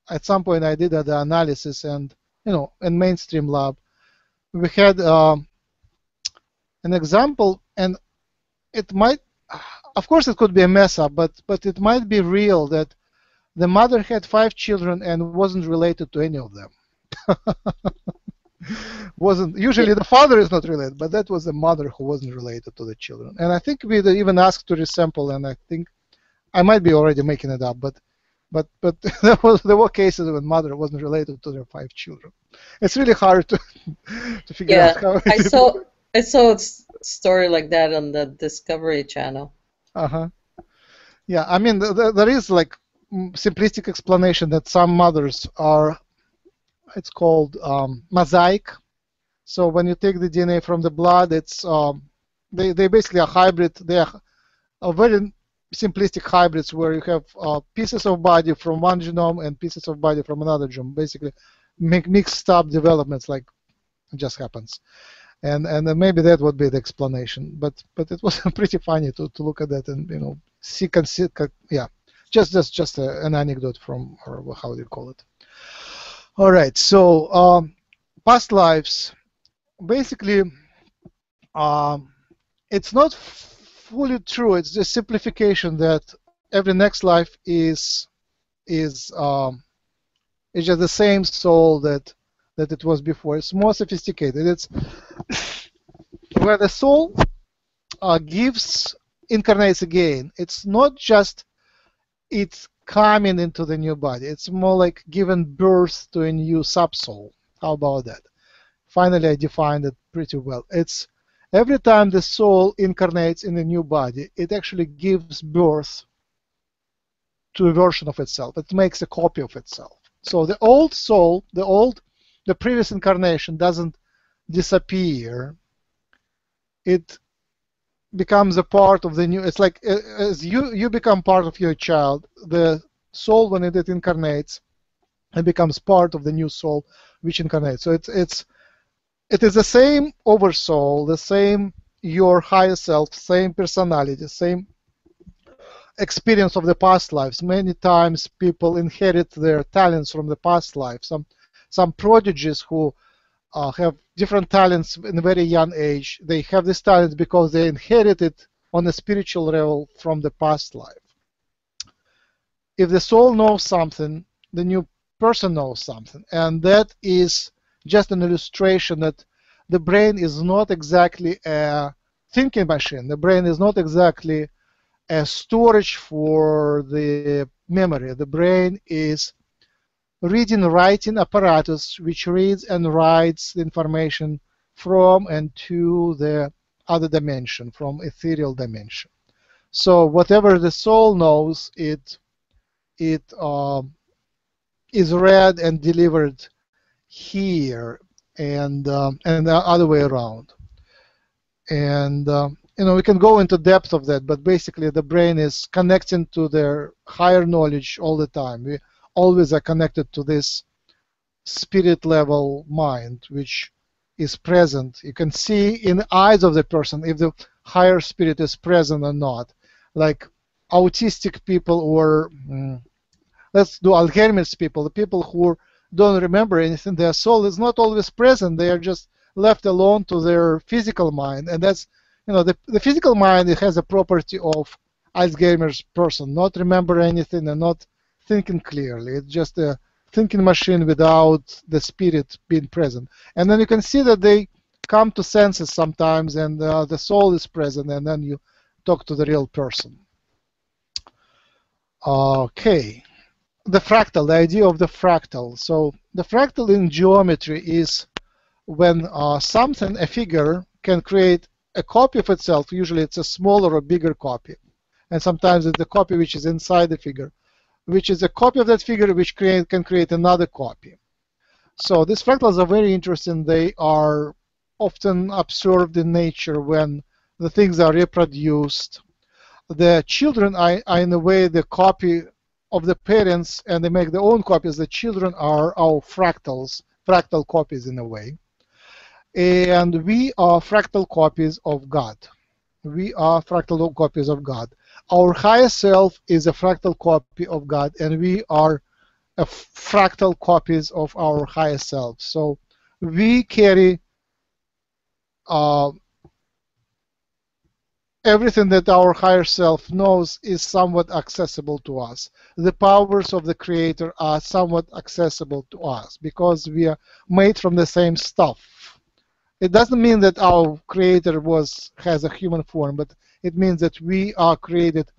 At some point, I did the analysis, and you know, in mainstream lab, we had um, an example, and it might, of course, it could be a mess up, but but it might be real that the mother had five children and wasn't related to any of them. (laughs) wasn't usually the father is not related, but that was the mother who wasn't related to the children. And I think we even asked to resample, and I think I might be already making it up, but but but (laughs) there was there were cases when mother wasn't related to their five children. It's really hard to (laughs) to figure Yeah, out how. I saw I saw a story like that on the Discovery Channel. Uh huh. Yeah, I mean, th- th- there is like simplistic explanation that some mothers are, it's called um, mosaic. So when you take the DNA from the blood, it's um, they they basically are hybrid. They are a very simplistic hybrids where you have uh, pieces of body from one genome and pieces of body from another genome. Basically, mixed up developments like it just happens. And and maybe that would be the explanation. But but it was (laughs) pretty funny to, to look at that and you know see consider yeah just just just a, an anecdote from or how do you call it. All right, so um, past lives basically um, it's not fully true. It's just simplification that every next life is is um, just the same soul that that it was before. It's more sophisticated. It's (coughs) where the soul uh, gives incarnates again. It's not just it's coming into the new body. It's more like giving birth to a new subsoul. How about that? Finally, I defined it pretty well. It's every time the soul incarnates in a new body, it actually gives birth to a version of itself. It makes a copy of itself. So the old soul, the old, the previous incarnation doesn't disappear. It becomes a part of the new. It's like uh, as you you become part of your child, the soul when it incarnates, it becomes part of the new soul which incarnates. So it's it's it is the same oversoul, the same your higher self, same personality, same experience of the past lives. Many times people inherit their talents from the past life. Some some prodigies who uh, have different talents in a very young age. They have this talent because they inherited on a spiritual level from the past life. If the soul knows something, the new person knows something, and that is just an illustration that the brain is not exactly a thinking machine. The brain is not exactly a storage for the memory. The brain is reading writing apparatus which reads and writes the information from and to the other dimension, from ethereal dimension. So whatever the soul knows, it it uh, is read and delivered here, and um, and the other way around. And uh, you know we can go into depth of that, but basically the brain is connecting to their higher knowledge all the time. We always are connected to this spirit level mind, which is present. You can see in the eyes of the person if the higher spirit is present or not. Like autistic people or mm, let's do Alzheimer's people, the people who don't remember anything, their soul is not always present. They are just left alone to their physical mind, and that's you know the, the physical mind it has a property of Alzheimer's person, not remember anything and not thinking clearly. It's just a thinking machine without the spirit being present. And then you can see that they come to senses sometimes, and uh, the soul is present, and then you talk to the real person. Okay, the fractal, the idea of the fractal. So the fractal in geometry is when uh, something, a figure, can create a copy of itself. Usually it's a smaller or bigger copy. And sometimes it's the copy which is inside the figure which is a copy of that figure which create, can create another copy. So these fractals are very interesting. They are often observed in nature when the things are reproduced. The children are, are in a way the copy of the parents and they make their own copies. The children are our fractals, fractal copies in a way. And we are fractal copies of God. We are fractal copies of God our higher self is a fractal copy of God, and we are fractal copies of our higher self. So we carry uh, everything that our higher self knows is somewhat accessible to us. The powers of the Creator are somewhat accessible to us because we are made from the same stuff. It doesn't mean that our Creator was has a human form, but it means that we are created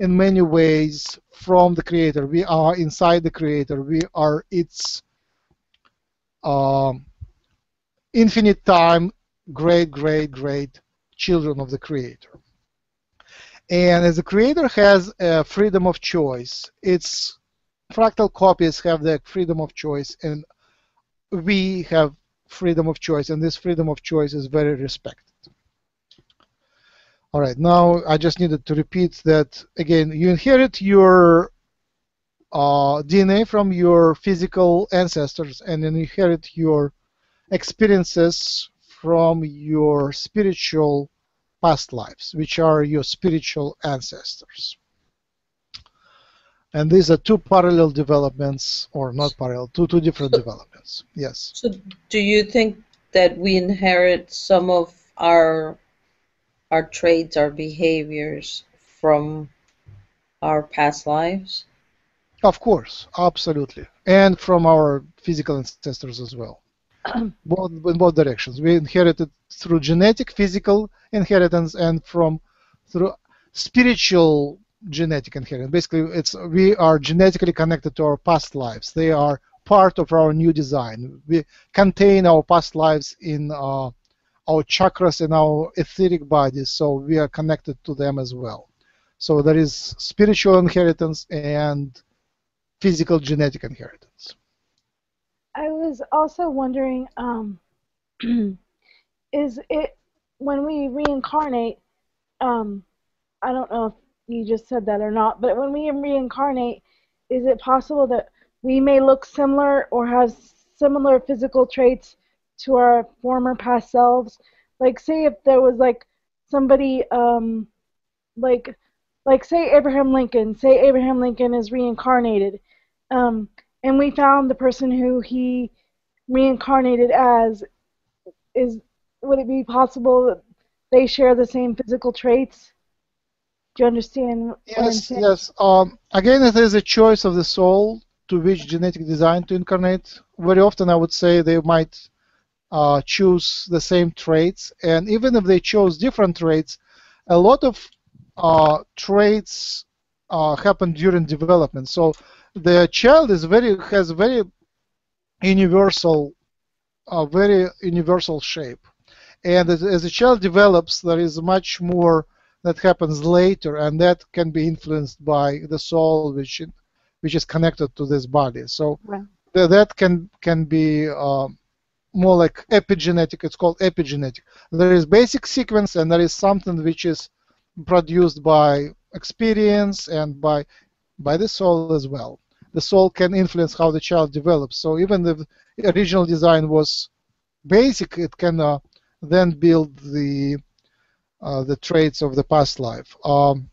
in many ways from the creator. We are inside the creator. We are its um, infinite time, great, great, great children of the creator. And as the creator has a freedom of choice, its fractal copies have the freedom of choice, and we have freedom of choice, and this freedom of choice is very respected. All right, now I just needed to repeat that again. You inherit your uh, DNA from your physical ancestors, and then you inherit your experiences from your spiritual past lives, which are your spiritual ancestors. And these are two parallel developments, or not parallel, two two different developments. Yes. So, do you think that we inherit some of our our traits, our behaviors from our past lives? Of course, absolutely, and from our physical ancestors as well. (clears throat) both in both directions. We inherited through genetic, physical inheritance, and from through spiritual genetic inheritance. Basically, it's we are genetically connected to our past lives. They are part of our new design. We contain our past lives in uh, our chakras and our etheric bodies, so we are connected to them as well. So there is spiritual inheritance and physical genetic inheritance. I was also wondering, um, (clears throat) is it when we reincarnate? Um, I don't know if you just said that or not, but when we reincarnate, is it possible that we may look similar or have similar physical traits to our former past selves? Like, say if there was like somebody, um, like, like say Abraham Lincoln. Say Abraham Lincoln is reincarnated, um, and we found the person who he reincarnated as. Is would it be possible that they share the same physical traits? Do you understand Yes, yes. Um, again, it is a choice of the soul to which genetic design to incarnate. Very often, I would say they might uh, choose the same traits, and even if they chose different traits, a lot of uh, traits uh, happen during development. So the child is very has very universal, uh, very universal shape, and as, as the child develops, there is much more that happens later, and that can be influenced by the soul, which which is connected to this body. So Right. th- that can can be uh, more like epigenetic. It's called epigenetic. There is basic sequence, and there is something which is produced by experience and by by the soul as well. The soul can influence how the child develops. So even if the original design was basic, it can uh, then build the uh, the traits of the past life. Um,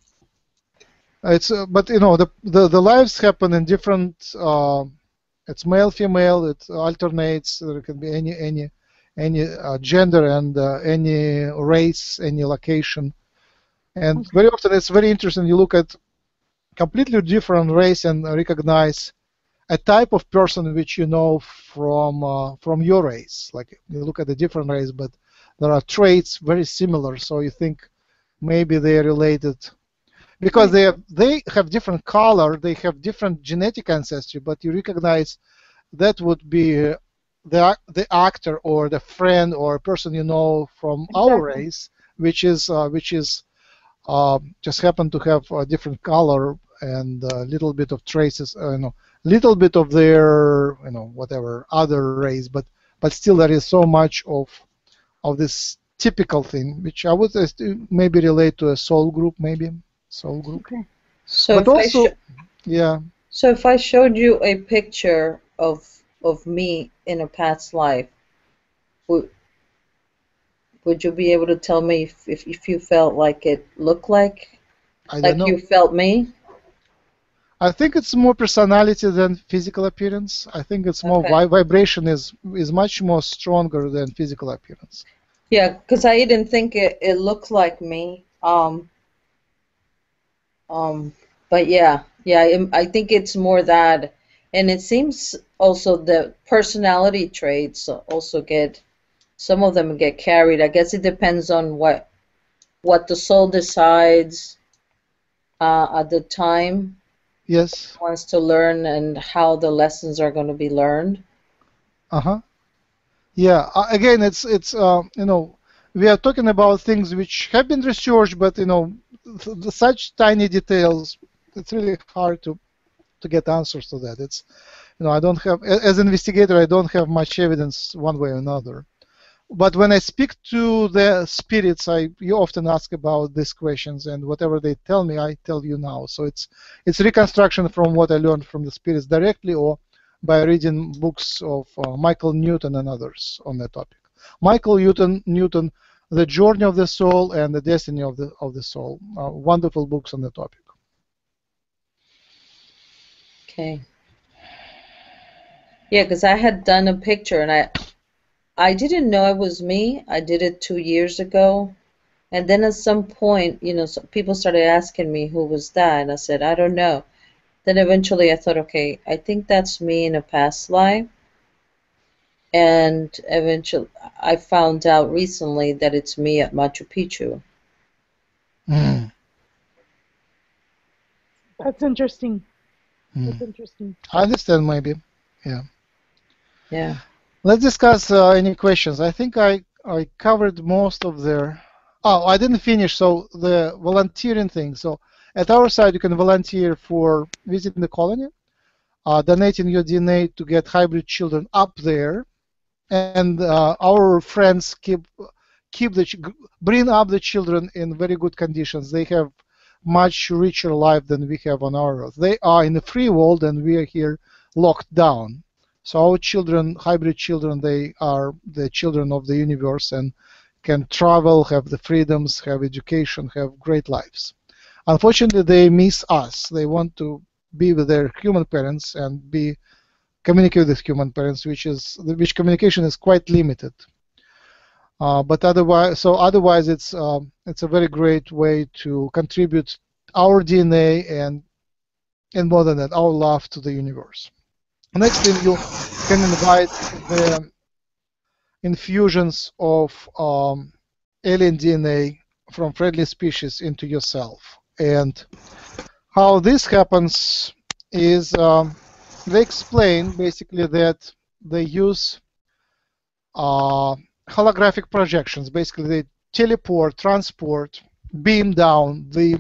it's uh, but you know the, the the lives happen in different. It's male female. It alternates. There can be any any any uh, gender and uh, any race, any location, and Okay. very often it's very interesting. You look at completely different race and recognize a type of person which you know from uh, from your race. Like you look at a different race, but there are traits very similar. So you think maybe they are related because they have, they have different color, they have different genetic ancestry, but you recognize that would be uh, the the actor or the friend or person you know from our race, which is uh, which is um, just happen to have a different color and a little bit of traces, uh, you know, little bit of their, you know, whatever other race, but but still there is so much of of this typical thing, which I would uh, maybe relate to a soul group, maybe soul group. Okay. So But also- Yeah, so if I showed you a picture of of me in a past life, would would you be able to tell me if if, if you felt like it looked like I like know. you felt me? I think it's more personality than physical appearance. I think it's more Okay. vi- vibration is is much more stronger than physical appearance. Yeah, because I didn't think it, it looked like me. Um, um, but yeah, yeah, I, I think it's more that, and it seems also the personality traits also get, some of them get carried. I guess it depends on what, what the soul decides uh, at the time Yes. wants to learn and how the lessons are going to be learned. Uh huh. Yeah. Uh, again, it's it's uh, you know we are talking about things which have been researched, but you know, such tiny details, it's really hard to to get answers to that. It's you know, I don't have as an investigator, I don't have much evidence one way or another. But when I speak to the spirits, I you often ask about these questions, and whatever they tell me, I tell you now. So it's it's reconstruction from what I learned from the spirits directly, or by reading books of uh, Michael Newton and others on that topic. Michael Newton, Newton, The Journey of the Soul and the Destiny of the of the Soul, uh, wonderful books on the topic. Okay. Yeah, because I had done a picture and I I didn't know it was me. I did it two years ago. And then at some point, you know, so people started asking me who was that, and I said, I don't know. Then eventually I thought, okay, I think that's me in a past life. And eventually I found out recently that it's me at Machu Picchu. Mm. That's interesting. Mm. That's interesting. I understand, maybe. Yeah. Yeah. Let's discuss uh, any questions. I think I, I covered most of their. Oh, I didn't finish. So the volunteering thing. So at our side, you can volunteer for visiting the colony, uh, donating your DNA to get hybrid children up there, and uh, our friends keep keep the bring up the children in very good conditions. They have much richer life than we have on our Earth. They are in the free world, and we are here locked down. So our children, hybrid children, they are the children of the universe and can travel, have the freedoms, have education, have great lives. Unfortunately, they miss us. They want to be with their human parents and be communicate with human parents, which is which communication is quite limited. Uh, but otherwise, so otherwise, it's um, it's a very great way to contribute our DNA and and more than that, our love to the universe. Next thing you can invite the infusions of um, alien DNA from friendly species into yourself. And how this happens is um, they explain basically that they use uh, holographic projections. Basically, they teleport, transport, beam down the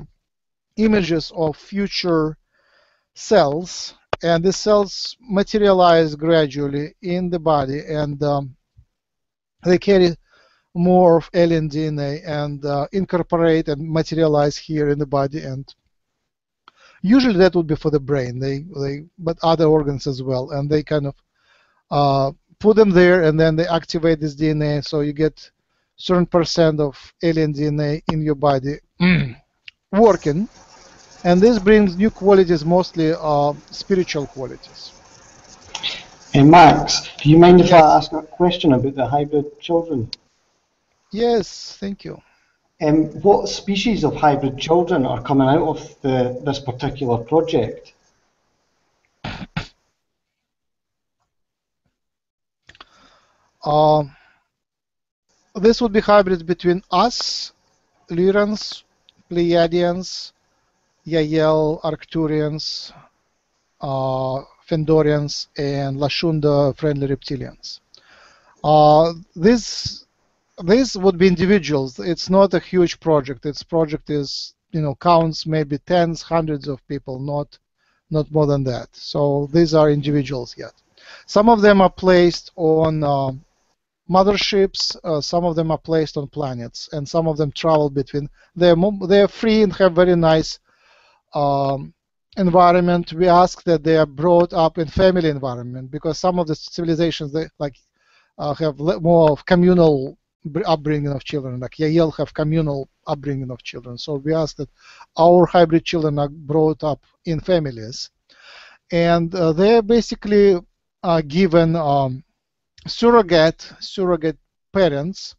images of future cells and the cells materialize gradually in the body and um, they carry more of alien DNA and uh, incorporate and materialize here in the body and usually that would be for the brain they they but other organs as well and they kind of uh, put them there and then they activate this DNA so you get certain percent of alien DNA in your body working and this brings new qualities, mostly uh, spiritual qualities. Hey Max, do you mind if Yes. I ask a question about the hybrid children? Yes, thank you. Um, what species of hybrid children are coming out of the, this particular project? Uh, this would be hybrids between us, Lyrans, Pleiadians, Yahyel, Arcturians, uh, Fendorians, and Lashunda friendly reptilians. Uh, this this would be individuals. It's not a huge project. Its project is you know counts maybe tens, hundreds of people, not not more than that. So these are individuals yet. Some of them are placed on uh, motherships. Uh, some of them are placed on planets, and some of them travel between. They're they're free and have very nice um, environment. We ask that they are brought up in family environment because some of the civilizations they like uh, have more of communal upbringing of children. Like Yahyel have communal upbringing of children. So we ask that our hybrid children are brought up in families, and uh, they're basically uh, given um, surrogate surrogate parents.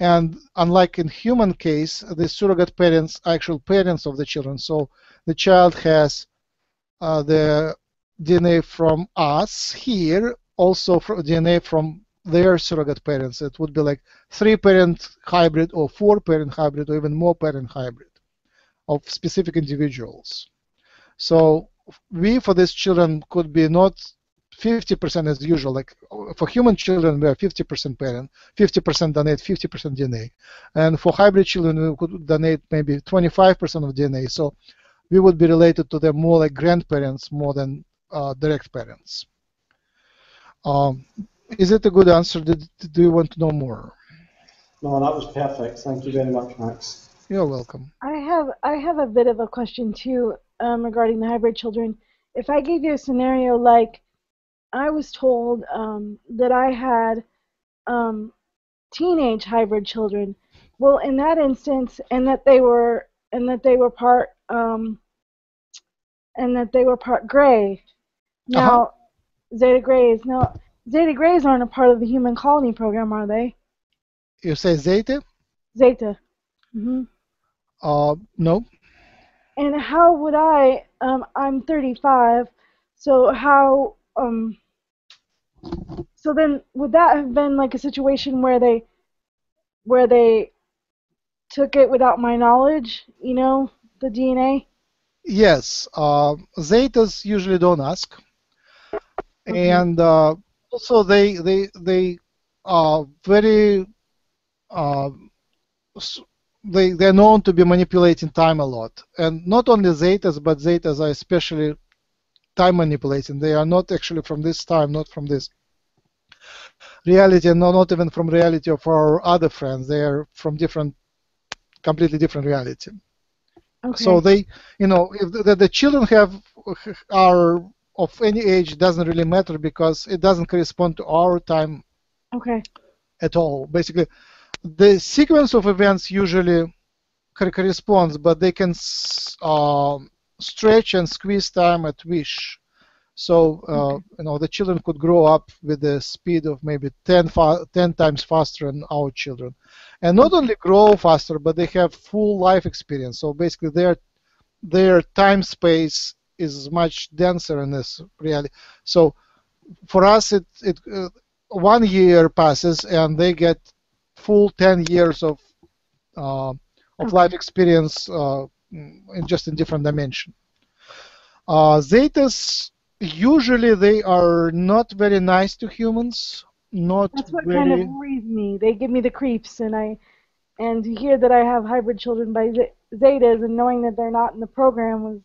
And unlike in human case, the surrogate parents are actual parents of the children. So the child has uh, the DNA from us here, also from DNA from their surrogate parents. It would be like three-parent hybrid or four-parent hybrid or even more parent hybrid of specific individuals. So we, for these children, could be not 50% as usual. Like for human children, we are 50% parent, 50% donate, 50% DNA, and for hybrid children, we could donate maybe 25% of DNA. So we would be related to them more like grandparents more than uh, direct parents. Um, is it a good answer? Did, do you want to know more? No, that was perfect. Thank you very much, Max. You're welcome. I have I have a bit of a question too um, regarding the hybrid children. If I gave you a scenario like I was told um, that I had um, teenage hybrid children, well, in that instance, and that they were and that they were part um, and that they were part gray. Now, uh-huh. Zeta Grays. Now, Zeta Grays aren't a part of the human colony program, are they? You say Zeta? Zeta. Mm-hmm. Uh, no. And how would I? Um, I'm 35, so how? Um, so then, would that have been like a situation where they, where they took it without my knowledge? You know, the DNA. Yes, uh, Zetas usually don't ask, okay. and uh, also they they they are very uh, they they're known to be manipulating time a lot, and not only zetas, but zetas are especially time manipulating. They are not actually from this time, not from this reality, and not, not even from reality of our other friends. They are from different, completely different reality. Okay. So they, you know, if the, the children have are of any age doesn't really matter because it doesn't correspond to our time. Okay. At all, basically the sequence of events usually corresponds, but they can uh, stretch and squeeze time at wish. So uh, you know the children could grow up with the speed of maybe 10, 10 times faster than our children, and not only grow faster, but they have full life experience. So basically, their their time space is much denser in this reality. So for us, it it uh, one year passes and they get full 10 years of uh, of life experience uh, in just in different dimension. Uh, Zetas usually they are not very nice to humans. Not That's what very... kind of worries me. They give me the creeps, and I and to hear that I have hybrid children by Zetas and knowing that they're not in the program was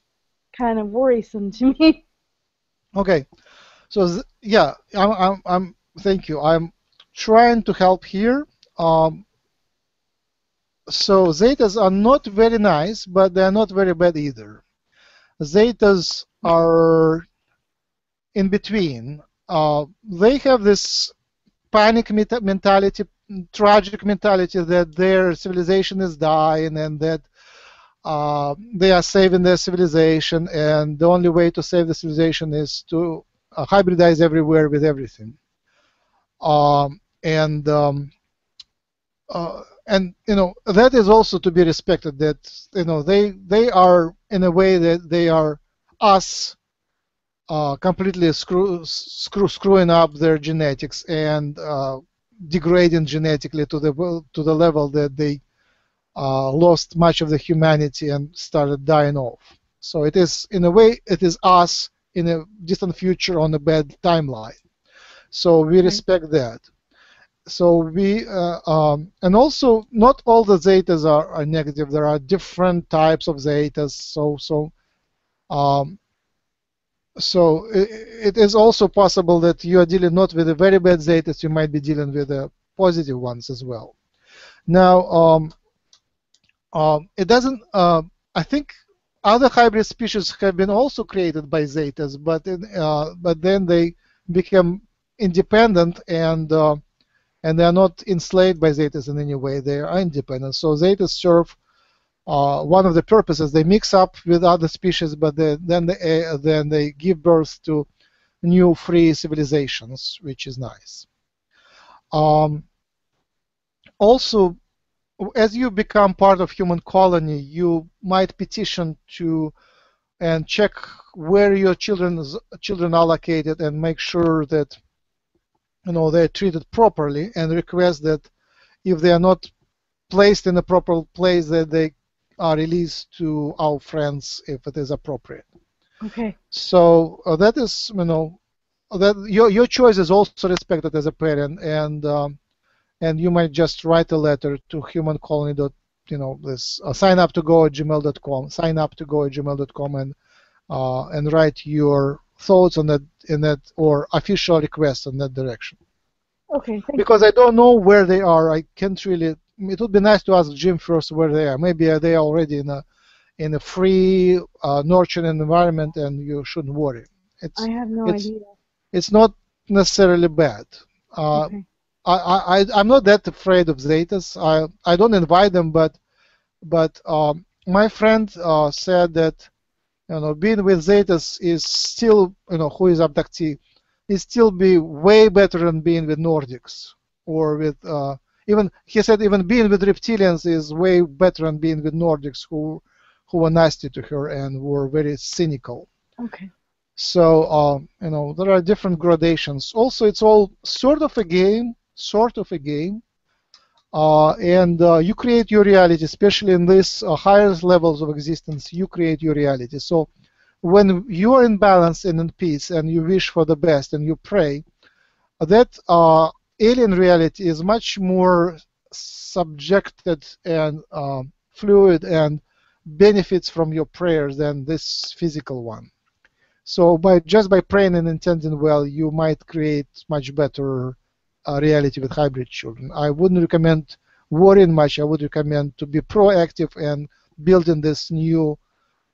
kind of worrisome to me. (laughs) Okay, so yeah, I'm, I'm, I'm thank you. I'm trying to help here. Um, so zetas are not very nice, but they're not very bad either. Zetas are in between. Uh, they have this panic mentality, tragic mentality that their civilization is dying and that uh, they are saving their civilization, and the only way to save the civilization is to uh, hybridize everywhere with everything. Um, and um, uh, and you know that is also to be respected. That you know they they are in a way that they are us uh, completely screw, screw screwing up their genetics and uh, degrading genetically to the to the level that they lost much of the humanity and started dying off. So it is in a way it is us in a distant future on a bad timeline. So we respect that so we uh, um, and also not all the zetas are, are negative. There are different types of zetas. So so um, so it, it is also possible that you are dealing not with a very bad zetas. You might be dealing with the positive ones as well. Now um, um, it doesn't. Uh, I think other hybrid species have been also created by zetas, but in, uh, but then they become independent and uh, and they are not enslaved by zetas in any way. They are independent. So zetas serve uh, one of the purposes. They mix up with other species, but they, then they uh, then they give birth to new free civilizations, which is nice. Um, also, as you become part of human colony, you might petition to and check where your children's children are located and make sure that you know they're treated properly and request that if they are not placed in a proper place that they are released to our friends if it is appropriate. Okay. So uh, that is you know that your your choice is also respected as a parent, and um, and you might just write a letter to human colony dot you know this uh, sign up to go at gmail.com sign up to go at gmail.com and uh, and write your thoughts on that in that or official requests in that direction Okay, thank because I don't know where they are I can't really it would be nice to ask Jim first where they are maybe they are already in a in a free uh, nurturing environment and you shouldn't worry it's. I have no it's- idea. it's not necessarily bad uh, okay. I, I, I'm not that afraid of Zetas. I, I don't invite them, but but um, my friend uh, said that you know being with Zetas is still you know who is abductee is still be way better than being with Nordics or with uh, even he said even being with reptilians is way better than being with Nordics who who were nasty to her and were very cynical. Okay. So um, you know there are different gradations. Also, it's all sort of a game, sort of a game, uh, and uh, you create your reality. Especially in these uh, higher levels of existence, you create your reality. So when you are in balance and in peace, and you wish for the best, and you pray, that uh, alien reality is much more subjected and um fluid and benefits from your prayers than this physical one. So by just by praying and intending well, you might create much better reality with hybrid children. I wouldn't recommend worrying much. I would recommend to be proactive and building this new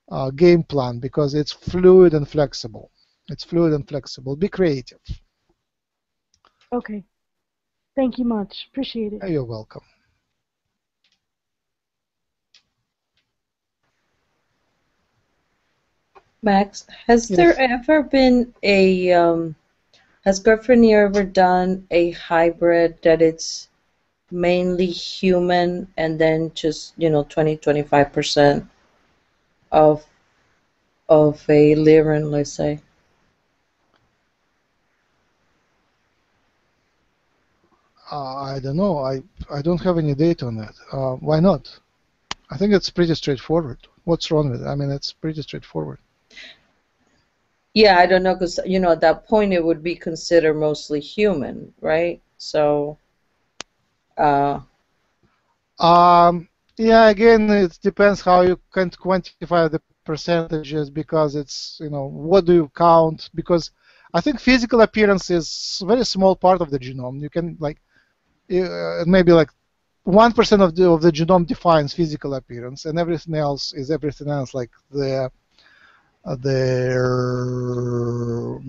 uh, game plan because it's fluid and flexible. It's fluid and flexible. Be creative. Okay. Thank you much. Appreciate it. You're welcome. Max, has Yes. there ever been a um, has Girk Fitneer ever done a hybrid that it's mainly human and then just you know 20 25 percent of of a Lyran, let's say? Uh, I don't know. I I don't have any data on that. Uh, why not? I think it's pretty straightforward. What's wrong with it? I mean, it's pretty straightforward. Yeah, I don't know because you know at that point it would be considered mostly human, right? So, uh, Um, yeah, again, it depends how you can quantify the percentages because it's, you know, what do you count? Because I think physical appearance is a very small part of the genome. You can, like, uh, maybe like 1% of the, of the genome defines physical appearance, and everything else is everything else, like the, their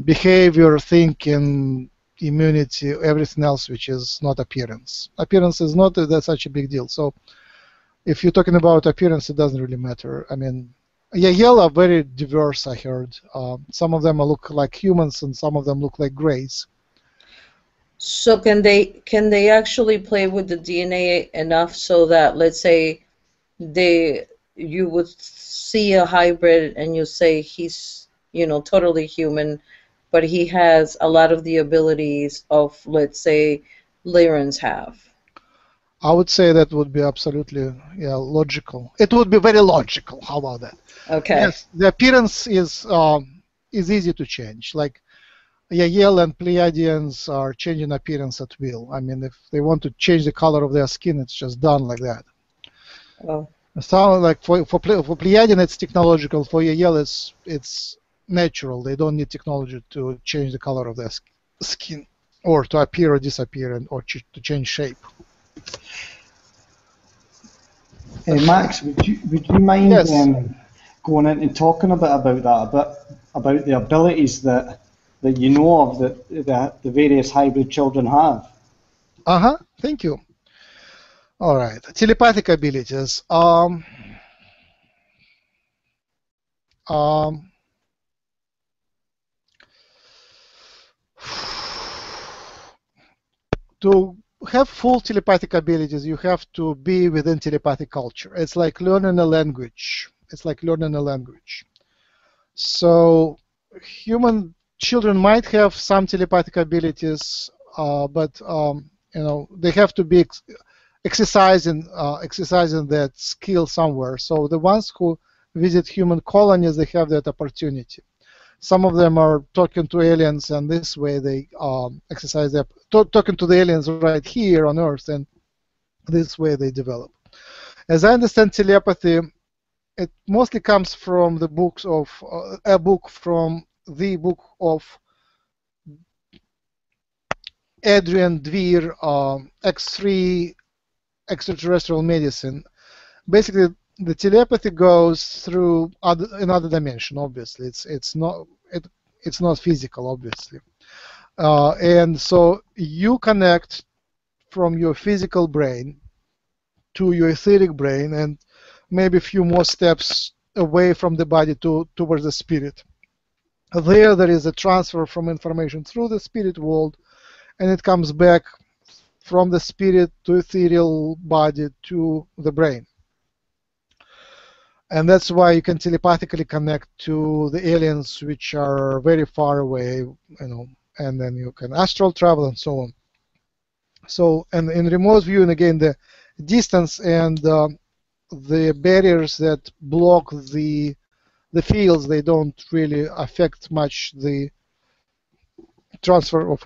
behavior, thinking, immunity, everything else which is not appearance. Appearance is not that such a big deal. So if you're talking about appearance, it doesn't really matter. I mean, Yahyel are very diverse, I heard. Uh, some of them look like humans and some of them look like grays. so can they can they actually play with the DNA enough so that let's say they you would see a hybrid and you say he's you know totally human, but he has a lot of the abilities of let's say Lyrans have. I would say that would be absolutely yeah logical. It would be very logical. How about that? Okay. Yes, the appearance is um, is easy to change. Like Yahyel and Pleiadians are changing appearance at will. I mean, if they want to change the color of their skin, it's just done like that. Oh, Sound like for for, for Pleiadian it's technological. For Yahyel it's it's natural. They don't need technology to change the color of their skin or to appear or disappear and or ch- to change shape. Uh, Max, would you would you mind Yes. um, going into talking a bit about that, a bit about the abilities that that you know of that that the various hybrid children have? Uh huh. Thank you. All right. Telepathic abilities. Um. Um. To have full telepathic abilities, you have to be within telepathic culture. It's like learning a language. It's like learning a language. So, human children might have some telepathic abilities, uh, but um, you know they have to be exercising uh, exercising that skill somewhere. So the ones who visit human colonies, they have that opportunity. some of them are talking to aliens, and this way they um, exercise their to- talking to the aliens right here on Earth, and this way they develop. As I understand telepathy, it mostly comes from the books of uh, a book from the book of Adrian Dvir, um, X3 extraterrestrial medicine. Basically, the telepathy goes through other, another dimension. Obviously, it's it's not it, it's not physical, obviously, uh, and so you connect from your physical brain to your etheric brain, and maybe a few more steps away from the body to towards the spirit. There, there is a transfer from information through the spirit world, and it comes back from the spirit to ethereal body to the brain. And that's why you can telepathically connect to the aliens which are very far away you know and then you can astral travel and so on. So and in remote viewing again the distance and uh, the barriers that block the the fields they don't really affect much the transfer of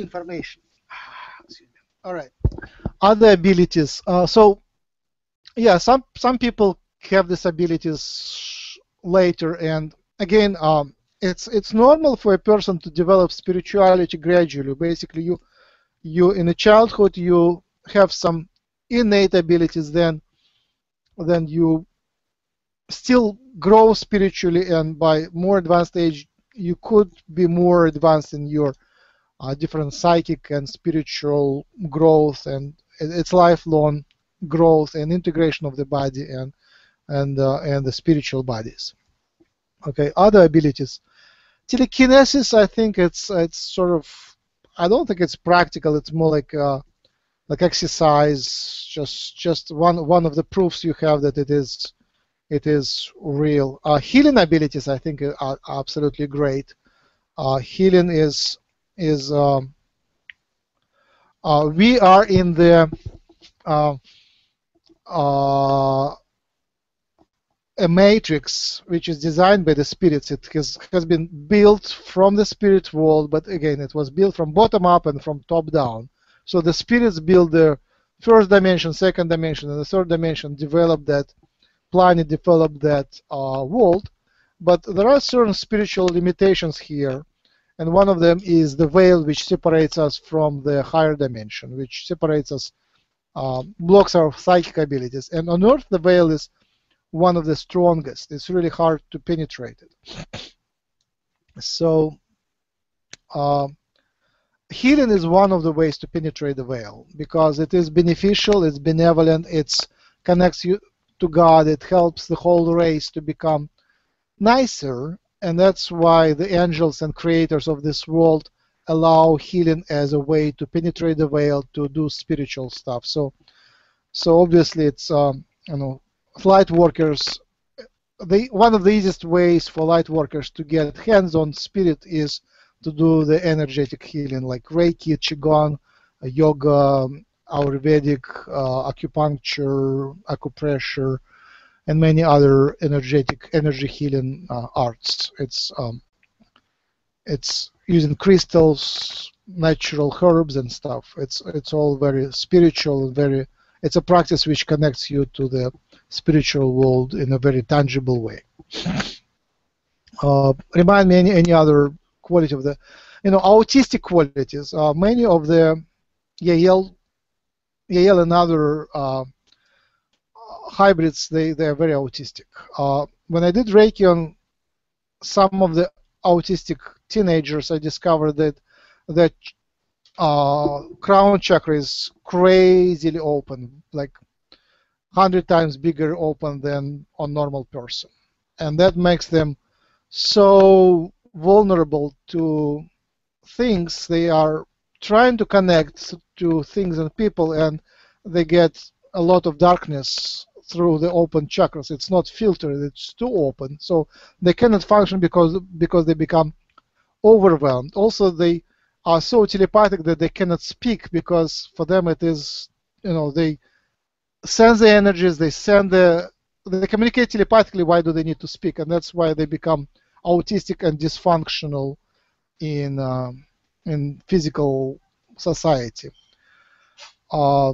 information. All right. Other abilities. Uh, so yeah, some some people have these abilities later, and again, um, it's it's normal for a person to develop spirituality gradually. Basically, you you in a childhood you have some innate abilities, then then you still grow spiritually, and by more advanced age, you could be more advanced in your uh, different psychic and spiritual growth, and it's lifelong growth and integration of the body and and uh, and the spiritual bodies. Okay, other abilities. Telekinesis, I think it's it's sort of I don't think it's practical. It's more like uh, like exercise. Just just one one of the proofs you have that it is it is real. Uh, healing abilities, I think, are absolutely great. Uh, healing is is um, uh, we are in the uh, uh, a matrix which is designed by the spirits. It has, has been built from the spirit world, but again, it was built from bottom up and from top down. So the spirits build the first dimension, second dimension, and the third dimension, develop that planet, develop that uh, world. But there are certain spiritual limitations here, and one of them is the veil which separates us from the higher dimension, which separates us uh, blocks our psychic abilities. And on Earth, the veil is one of the strongest. It's really hard to penetrate it. (sniffs) So, uh, healing is one of the ways to penetrate the veil because it is beneficial, it's benevolent, it connects you to God, it helps the whole race to become nicer, and that's why the angels and creators of this world allow healing as a way to penetrate the veil to do spiritual stuff. So, so obviously it's um, you know light workers. The one of the easiest ways for light workers to get hands-on spirit is to do the energetic healing, like Reiki, Qigong, yoga, Ayurvedic, uh, acupuncture, acupressure, and many other energetic energy healing uh, arts. It's um, it's using crystals, natural herbs and stuff. It's it's all very spiritual very. It's a practice which connects you to the spiritual world in a very tangible way. (coughs) Uh, remind me any any other quality of the, you know, autistic qualities. Uh, many of the Yahyel, Yahyel and other uh, hybrids, they they are very autistic. Uh, when I did Reiki on some of the autistic teenagers, I discovered that that uh, crown chakra is crazily open, like hundred times bigger open than a normal person, and that makes them so vulnerable to things. They are trying to connect to things and people, and they get a lot of darkness through the open chakras. It's not filtered; it's too open, so they cannot function because because they become overwhelmed. Also, they are so telepathic that they cannot speak because for them it is, you know, they send the energies, they send the they communicate telepathically. Why do they need to speak? And that's why they become autistic and dysfunctional in uh, in physical society. Uh,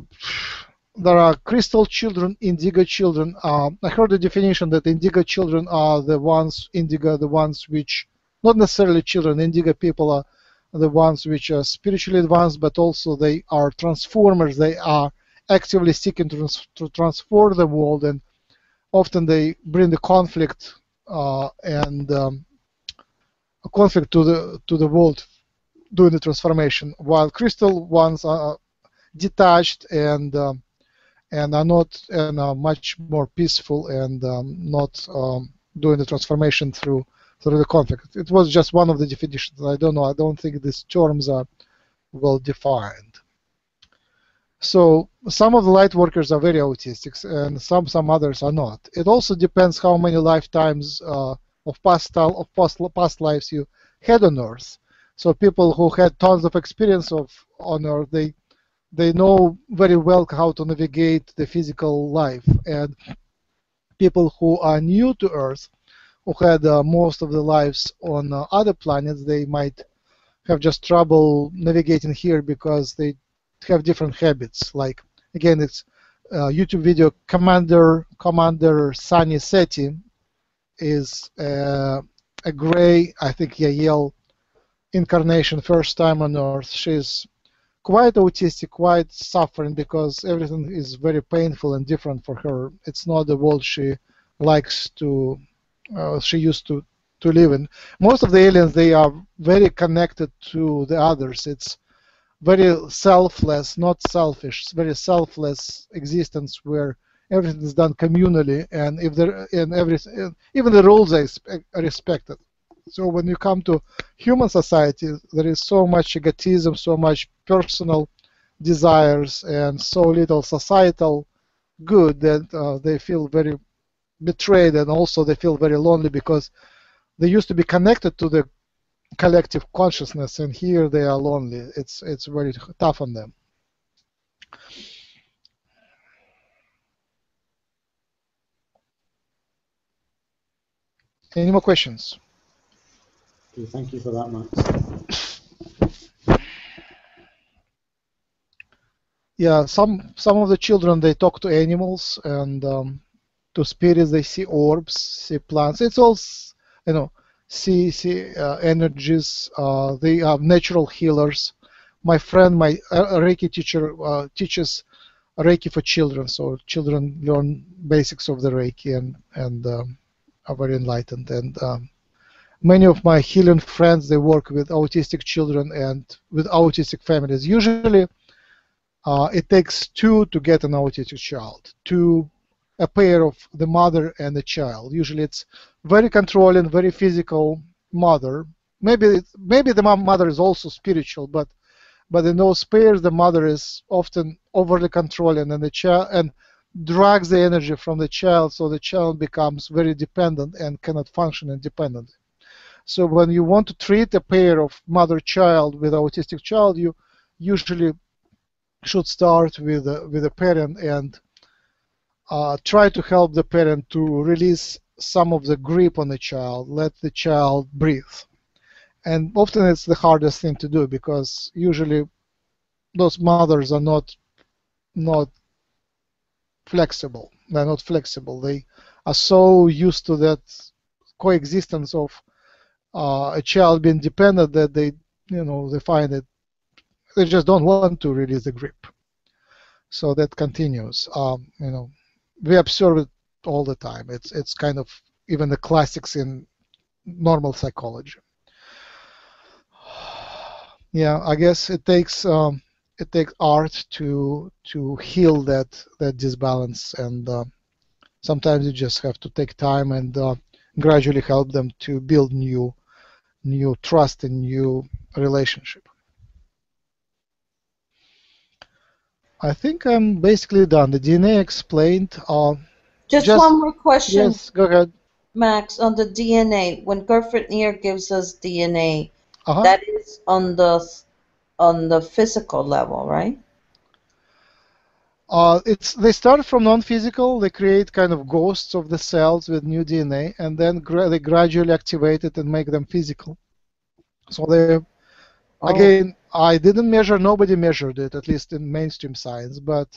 there are crystal children, indigo children. Uh, I heard the definition that indigo children are the ones, indigo, the ones which, not necessarily children, indigo people are the ones which are spiritually advanced, but also they are transformers. They are actively seeking to, to transform the world, and often they bring the conflict uh, and um, conflict to the to the world doing the transformation. While crystal ones are detached and um, and are not and are much more peaceful and um, not um, doing the transformation through through the conflict. It was just one of the definitions. I don't know. I don't think these terms are well defined. So some of the light workers are very autistic, and some some others are not. It also depends how many lifetimes uh, of past of past, past lives you had on Earth. So people who had tons of experience of on Earth, they they know very well how to navigate the physical life. And people who are new to Earth, who had uh, most of their lives on uh, other planets, they might have just trouble navigating here because they have different habits. Like again, it's uh, YouTube video Commander Commander Sunny Seti is uh, a gray, I think Yahyel incarnation, first time on Earth. She's quite autistic, quite suffering because everything is very painful and different for her. It's not the world she likes to, uh, she used to, to live in. Most of the aliens, they are very connected to the others. It's very selfless, not selfish, very selfless existence where everything is done communally, and if there and every even the rules are respected. So when you come to human society, there is so much egotism, so much personal desires, and so little societal good that uh, they feel very betrayed, and also they feel very lonely because they used to be connected to the collective consciousness, and here they are lonely. It's it's very tough on them. Any more questions? Okay, thank you for that, Max. Yeah, some some of the children they talk to animals and um, to spirits. They see orbs, see plants. It's all you know, see see uh, energies. Uh, they are natural healers. My friend, my Reiki teacher, uh, teaches Reiki for children, so children learn basics of the Reiki and and um, are very enlightened and. Um, many of my healing friends they work with autistic children and with autistic families. Usually uh, it takes two to get an autistic child two a pair of the mother and the child. Usually it's very controlling very physical mother. Maybe maybe the mother is also spiritual but but in those pairs the mother is often overly controlling and the child and drags the energy from the child so the child becomes very dependent and cannot function independently so when you want to treat a pair of mother-child with autistic child, you usually should start with a, with a parent and uh, try to help the parent to release some of the grip on the child, let the child breathe. And often it's the hardest thing to do because usually those mothers are not not flexible. They're not flexible. They are so used to that coexistence of uh, a child being dependent that they, you know, they find it they just don't want to release the grip. So that continues. Um, you know, we observe it all the time. It's it's kind of even the classics in normal psychology. (sighs) Yeah, I guess it takes um, it takes art to to heal that that disbalance, and uh, sometimes you just have to take time and uh, gradually help them to build new new trust and new relationship. I think I'm basically done. The DNA explained. Uh, just, just, one more question. Yes, go ahead. Max, on the DNA, when Girk Fitneer gives us DNA, uh-huh. that is on the on the physical level, right? Uh, it's they start from non-physical. They create kind of ghosts of the cells with new DNA, and then gra- they gradually activate it and make them physical. So they, Oh. again, I didn't measure. Nobody measured it, at least in mainstream science. But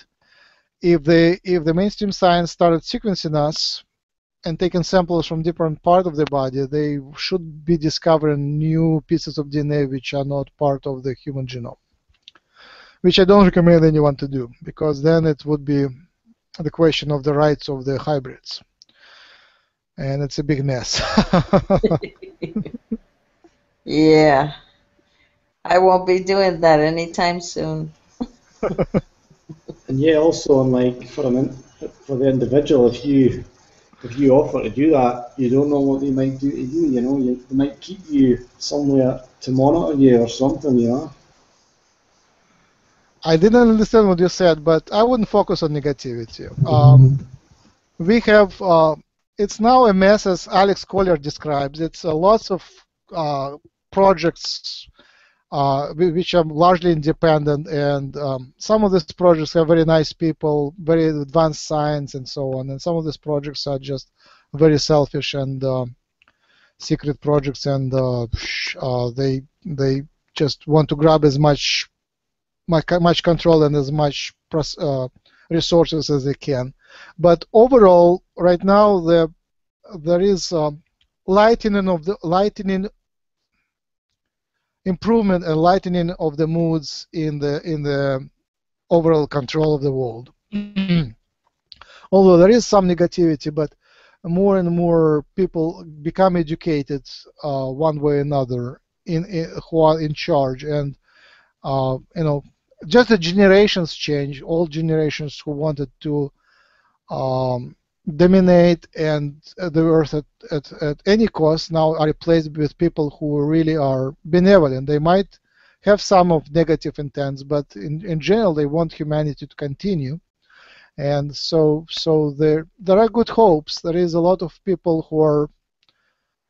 if they if the mainstream science started sequencing us and taking samples from different part of the body, they should be discovering new pieces of DNA which are not part of the human genome which I don't recommend anyone to do because then it would be the question of the rights of the hybrids. And it's a big mess. (laughs) Yeah. I won't be doing that anytime soon. And (laughs) yeah, also, and like for an in, for the individual, if you if you offer to do that, you don't know what they might do to you. You know, you, they might keep you somewhere to monitor you or something. You know. I didn't understand what you said, but I wouldn't focus on negativity. Um, we have, uh, it's now a mess as Alex Collier describes. It's uh, lots of uh, projects uh, which are largely independent, and um, some of these projects have very nice people, very advanced science, and so on. And some of these projects are just very selfish and um secret projects, and uh, uh, they they just want to grab as much much, control and as much uh, resources as they can. But overall, right now, the, there is um, lightening of the lightening improvement and lightening of the moods in the in the overall control of the world. (clears throat) Although there is some negativity, but more and more people become educated uh, one way or another in, in who are in charge and uh, you know just the generations change. All generations who wanted to um, dominate and uh, the earth at, at, at any cost now are replaced with people who really are benevolent. They might have some of negative intents, but in, in general they want humanity to continue. And so, so there, there are good hopes. There is a lot of people who are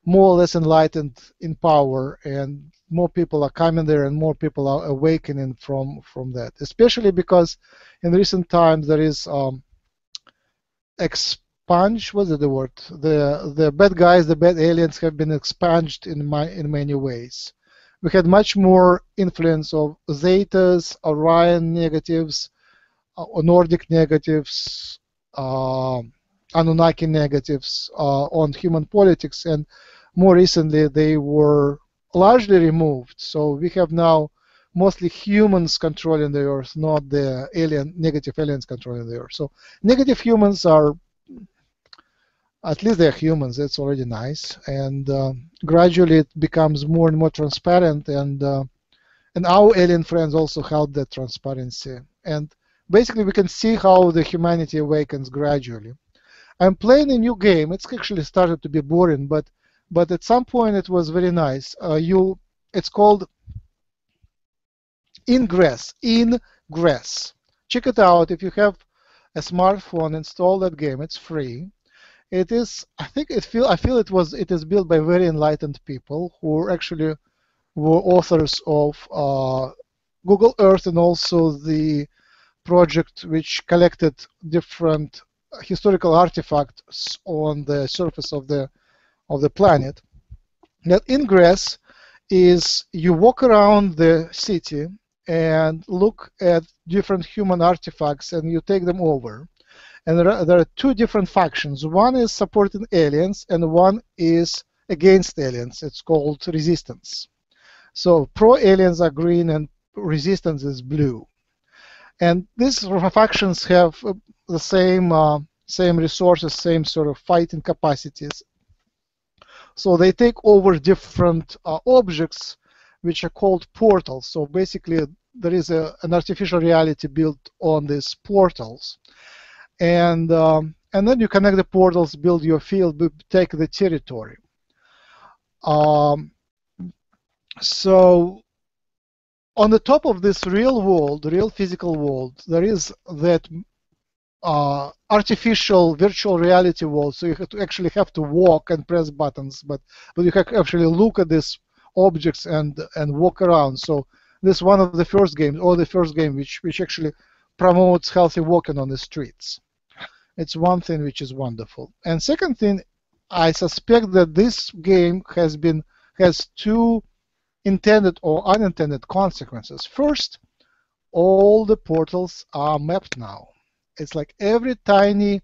more or less enlightened in power, and more people are coming there, and more people are awakening from from that. Especially because in recent times there is um, expunge. What's the word? The the bad guys, the bad aliens have been expunged in my in many ways. We had much more influence of Zetas, Orion negatives, uh, Nordic negatives, uh, Anunnaki negatives uh, on human politics, and more recently they were largely removed. So we have now mostly humans controlling the Earth, not the alien negative aliens controlling the Earth. So negative humans are, at least they're humans. That's already nice, and uh, gradually it becomes more and more transparent, and uh, and our alien friends also help that transparency. And basically, we can see how the humanity awakens gradually. I'm playing a new game. It's actually started to be boring, but but at some point it was very nice. Uh, you, it's called Ingress. Ingress. Check it out if you have a smartphone. Install that game. It's free. It is. I think it feel. I feel it was. It is built by very enlightened people who actually were authors of uh, Google Earth and also the project which collected different historical artifacts on the surface of the of the planet. That ingress is you walk around the city and look at different human artifacts and you take them over. And there are, there are two different factions. One is supporting aliens and one is against aliens. It's called resistance. So pro aliens are green and resistance is blue. And these factions have uh, the same uh, same resources, same sort of fighting capacities. So they take over different uh, objects, which are called portals. So basically, there is a, an artificial reality built on these portals, and um, and then you connect the portals, build your field, take the territory. Um, so on the top of this real world, real physical world, there is that uh, artificial virtual reality world. So you have to actually have to walk and press buttons, but but you have to actually look at these objects and and walk around. So this is one of the first games, or the first game, which which actually promotes healthy walking on the streets. It's one thing which is wonderful. And second thing, I suspect that this game has been has two intended or unintended consequences. First, all the portals are mapped now. It's like every tiny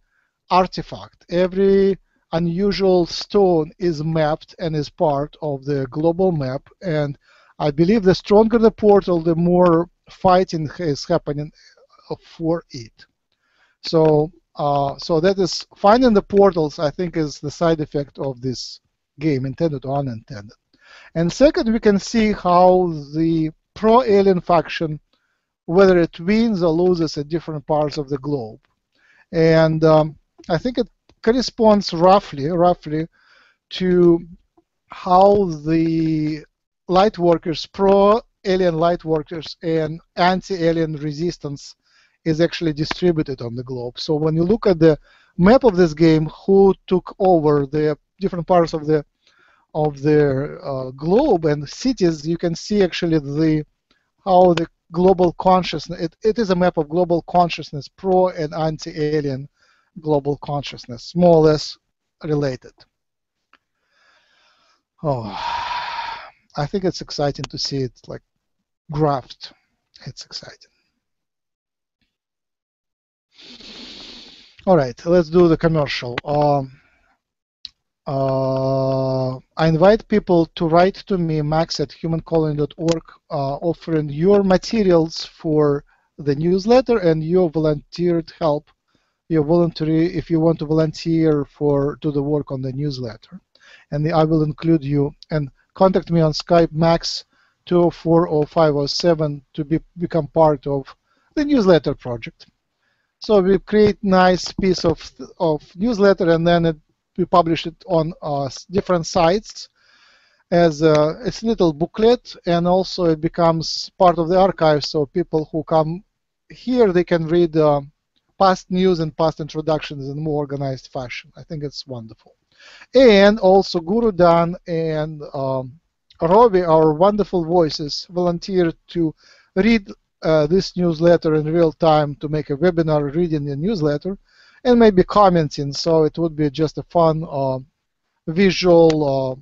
artifact, every unusual stone is mapped and is part of the global map. And I believe the stronger the portal, the more fighting is happening for it. So, uh, so that is finding the portals. I think is the side effect of this game, intended or unintended. And second, we can see how the pro-alien faction, whether it wins or loses at different parts of the globe. And um, I think it corresponds roughly, roughly to how the light workers, pro-alien light workers and anti-alien resistance is actually distributed on the globe. So when you look at the map of this game, who took over the different parts of the of the uh, globe and cities, you can see actually the how the global consciousness. It, it is a map of global consciousness, pro and anti-alien global consciousness, more or less related. Oh, I think it's exciting to see it like graphed. It's exciting. All right, let's do the commercial. Um, uh, I invite people to write to me, max at humancolony.org, uh, offering your materials for the newsletter and your volunteered help, your voluntary, if you want to volunteer for to the work on the newsletter. And the, I will include you. And contact me on Skype, max 2040507 to be, become part of the newsletter project. So we create nice piece of, of newsletter and then it we publish it on uh, different sites as a, it's a little booklet and also it becomes part of the archive so people who come here they can read uh, past news and past introductions in a more organized fashion. I think it's wonderful. And also Guru Dan and um, Robbie, our wonderful voices, volunteered to read uh, this newsletter in real time to make a webinar reading the newsletter and maybe commenting. So it would be just a fun uh, visual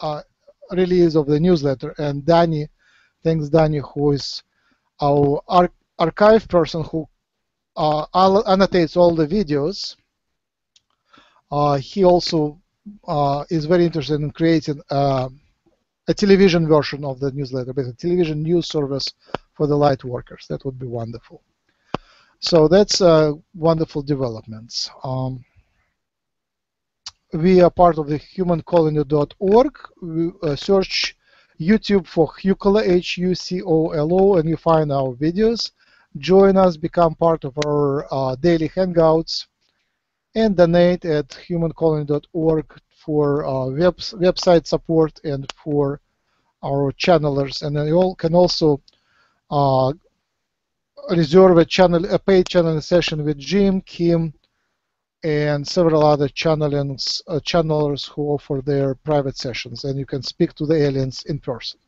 uh, uh, release of the newsletter. And Danny, thanks Danny, who is our ar archive person who uh, annotates all the videos. Uh, he also is very interested in creating a television version of the newsletter, but a television news service for the light workers. That would be wonderful. So that's uh, wonderful developments. Um, we are part of the humancolony.org. We, uh, search YouTube for Hucolo, H-U-C-O-L-O, and you find our videos. Join us, become part of our uh, daily hangouts, and donate at humancolony.org for uh, web, website support and for our channelers. And you all can also uh, reserve a channel, a paid channeling session with Jim, Kim, and several other channelings, uh, channelers who offer their private sessions, and you can speak to the aliens in person.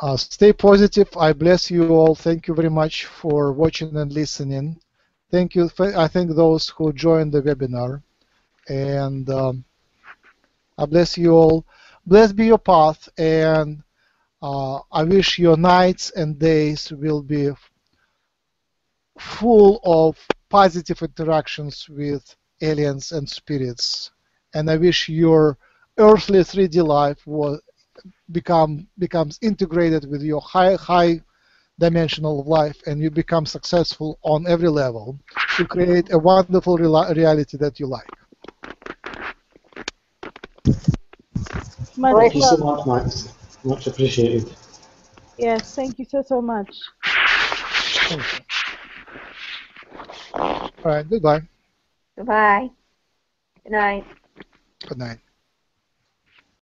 Uh, stay positive. I bless you all. Thank you very much for watching and listening. Thank you. I thank those who joined the webinar, and um, I bless you all. Blessed be your path, and Uh, I wish your nights and days will be full of positive interactions with aliens and spirits. And I wish your earthly 3D life will become becomes integrated with your high high dimensional life and you become successful on every level to create a wonderful reality that you like. Thank you so much, Max. Much appreciated. Yes, thank you so, so much. All right, goodbye. Goodbye. Good night. Good night.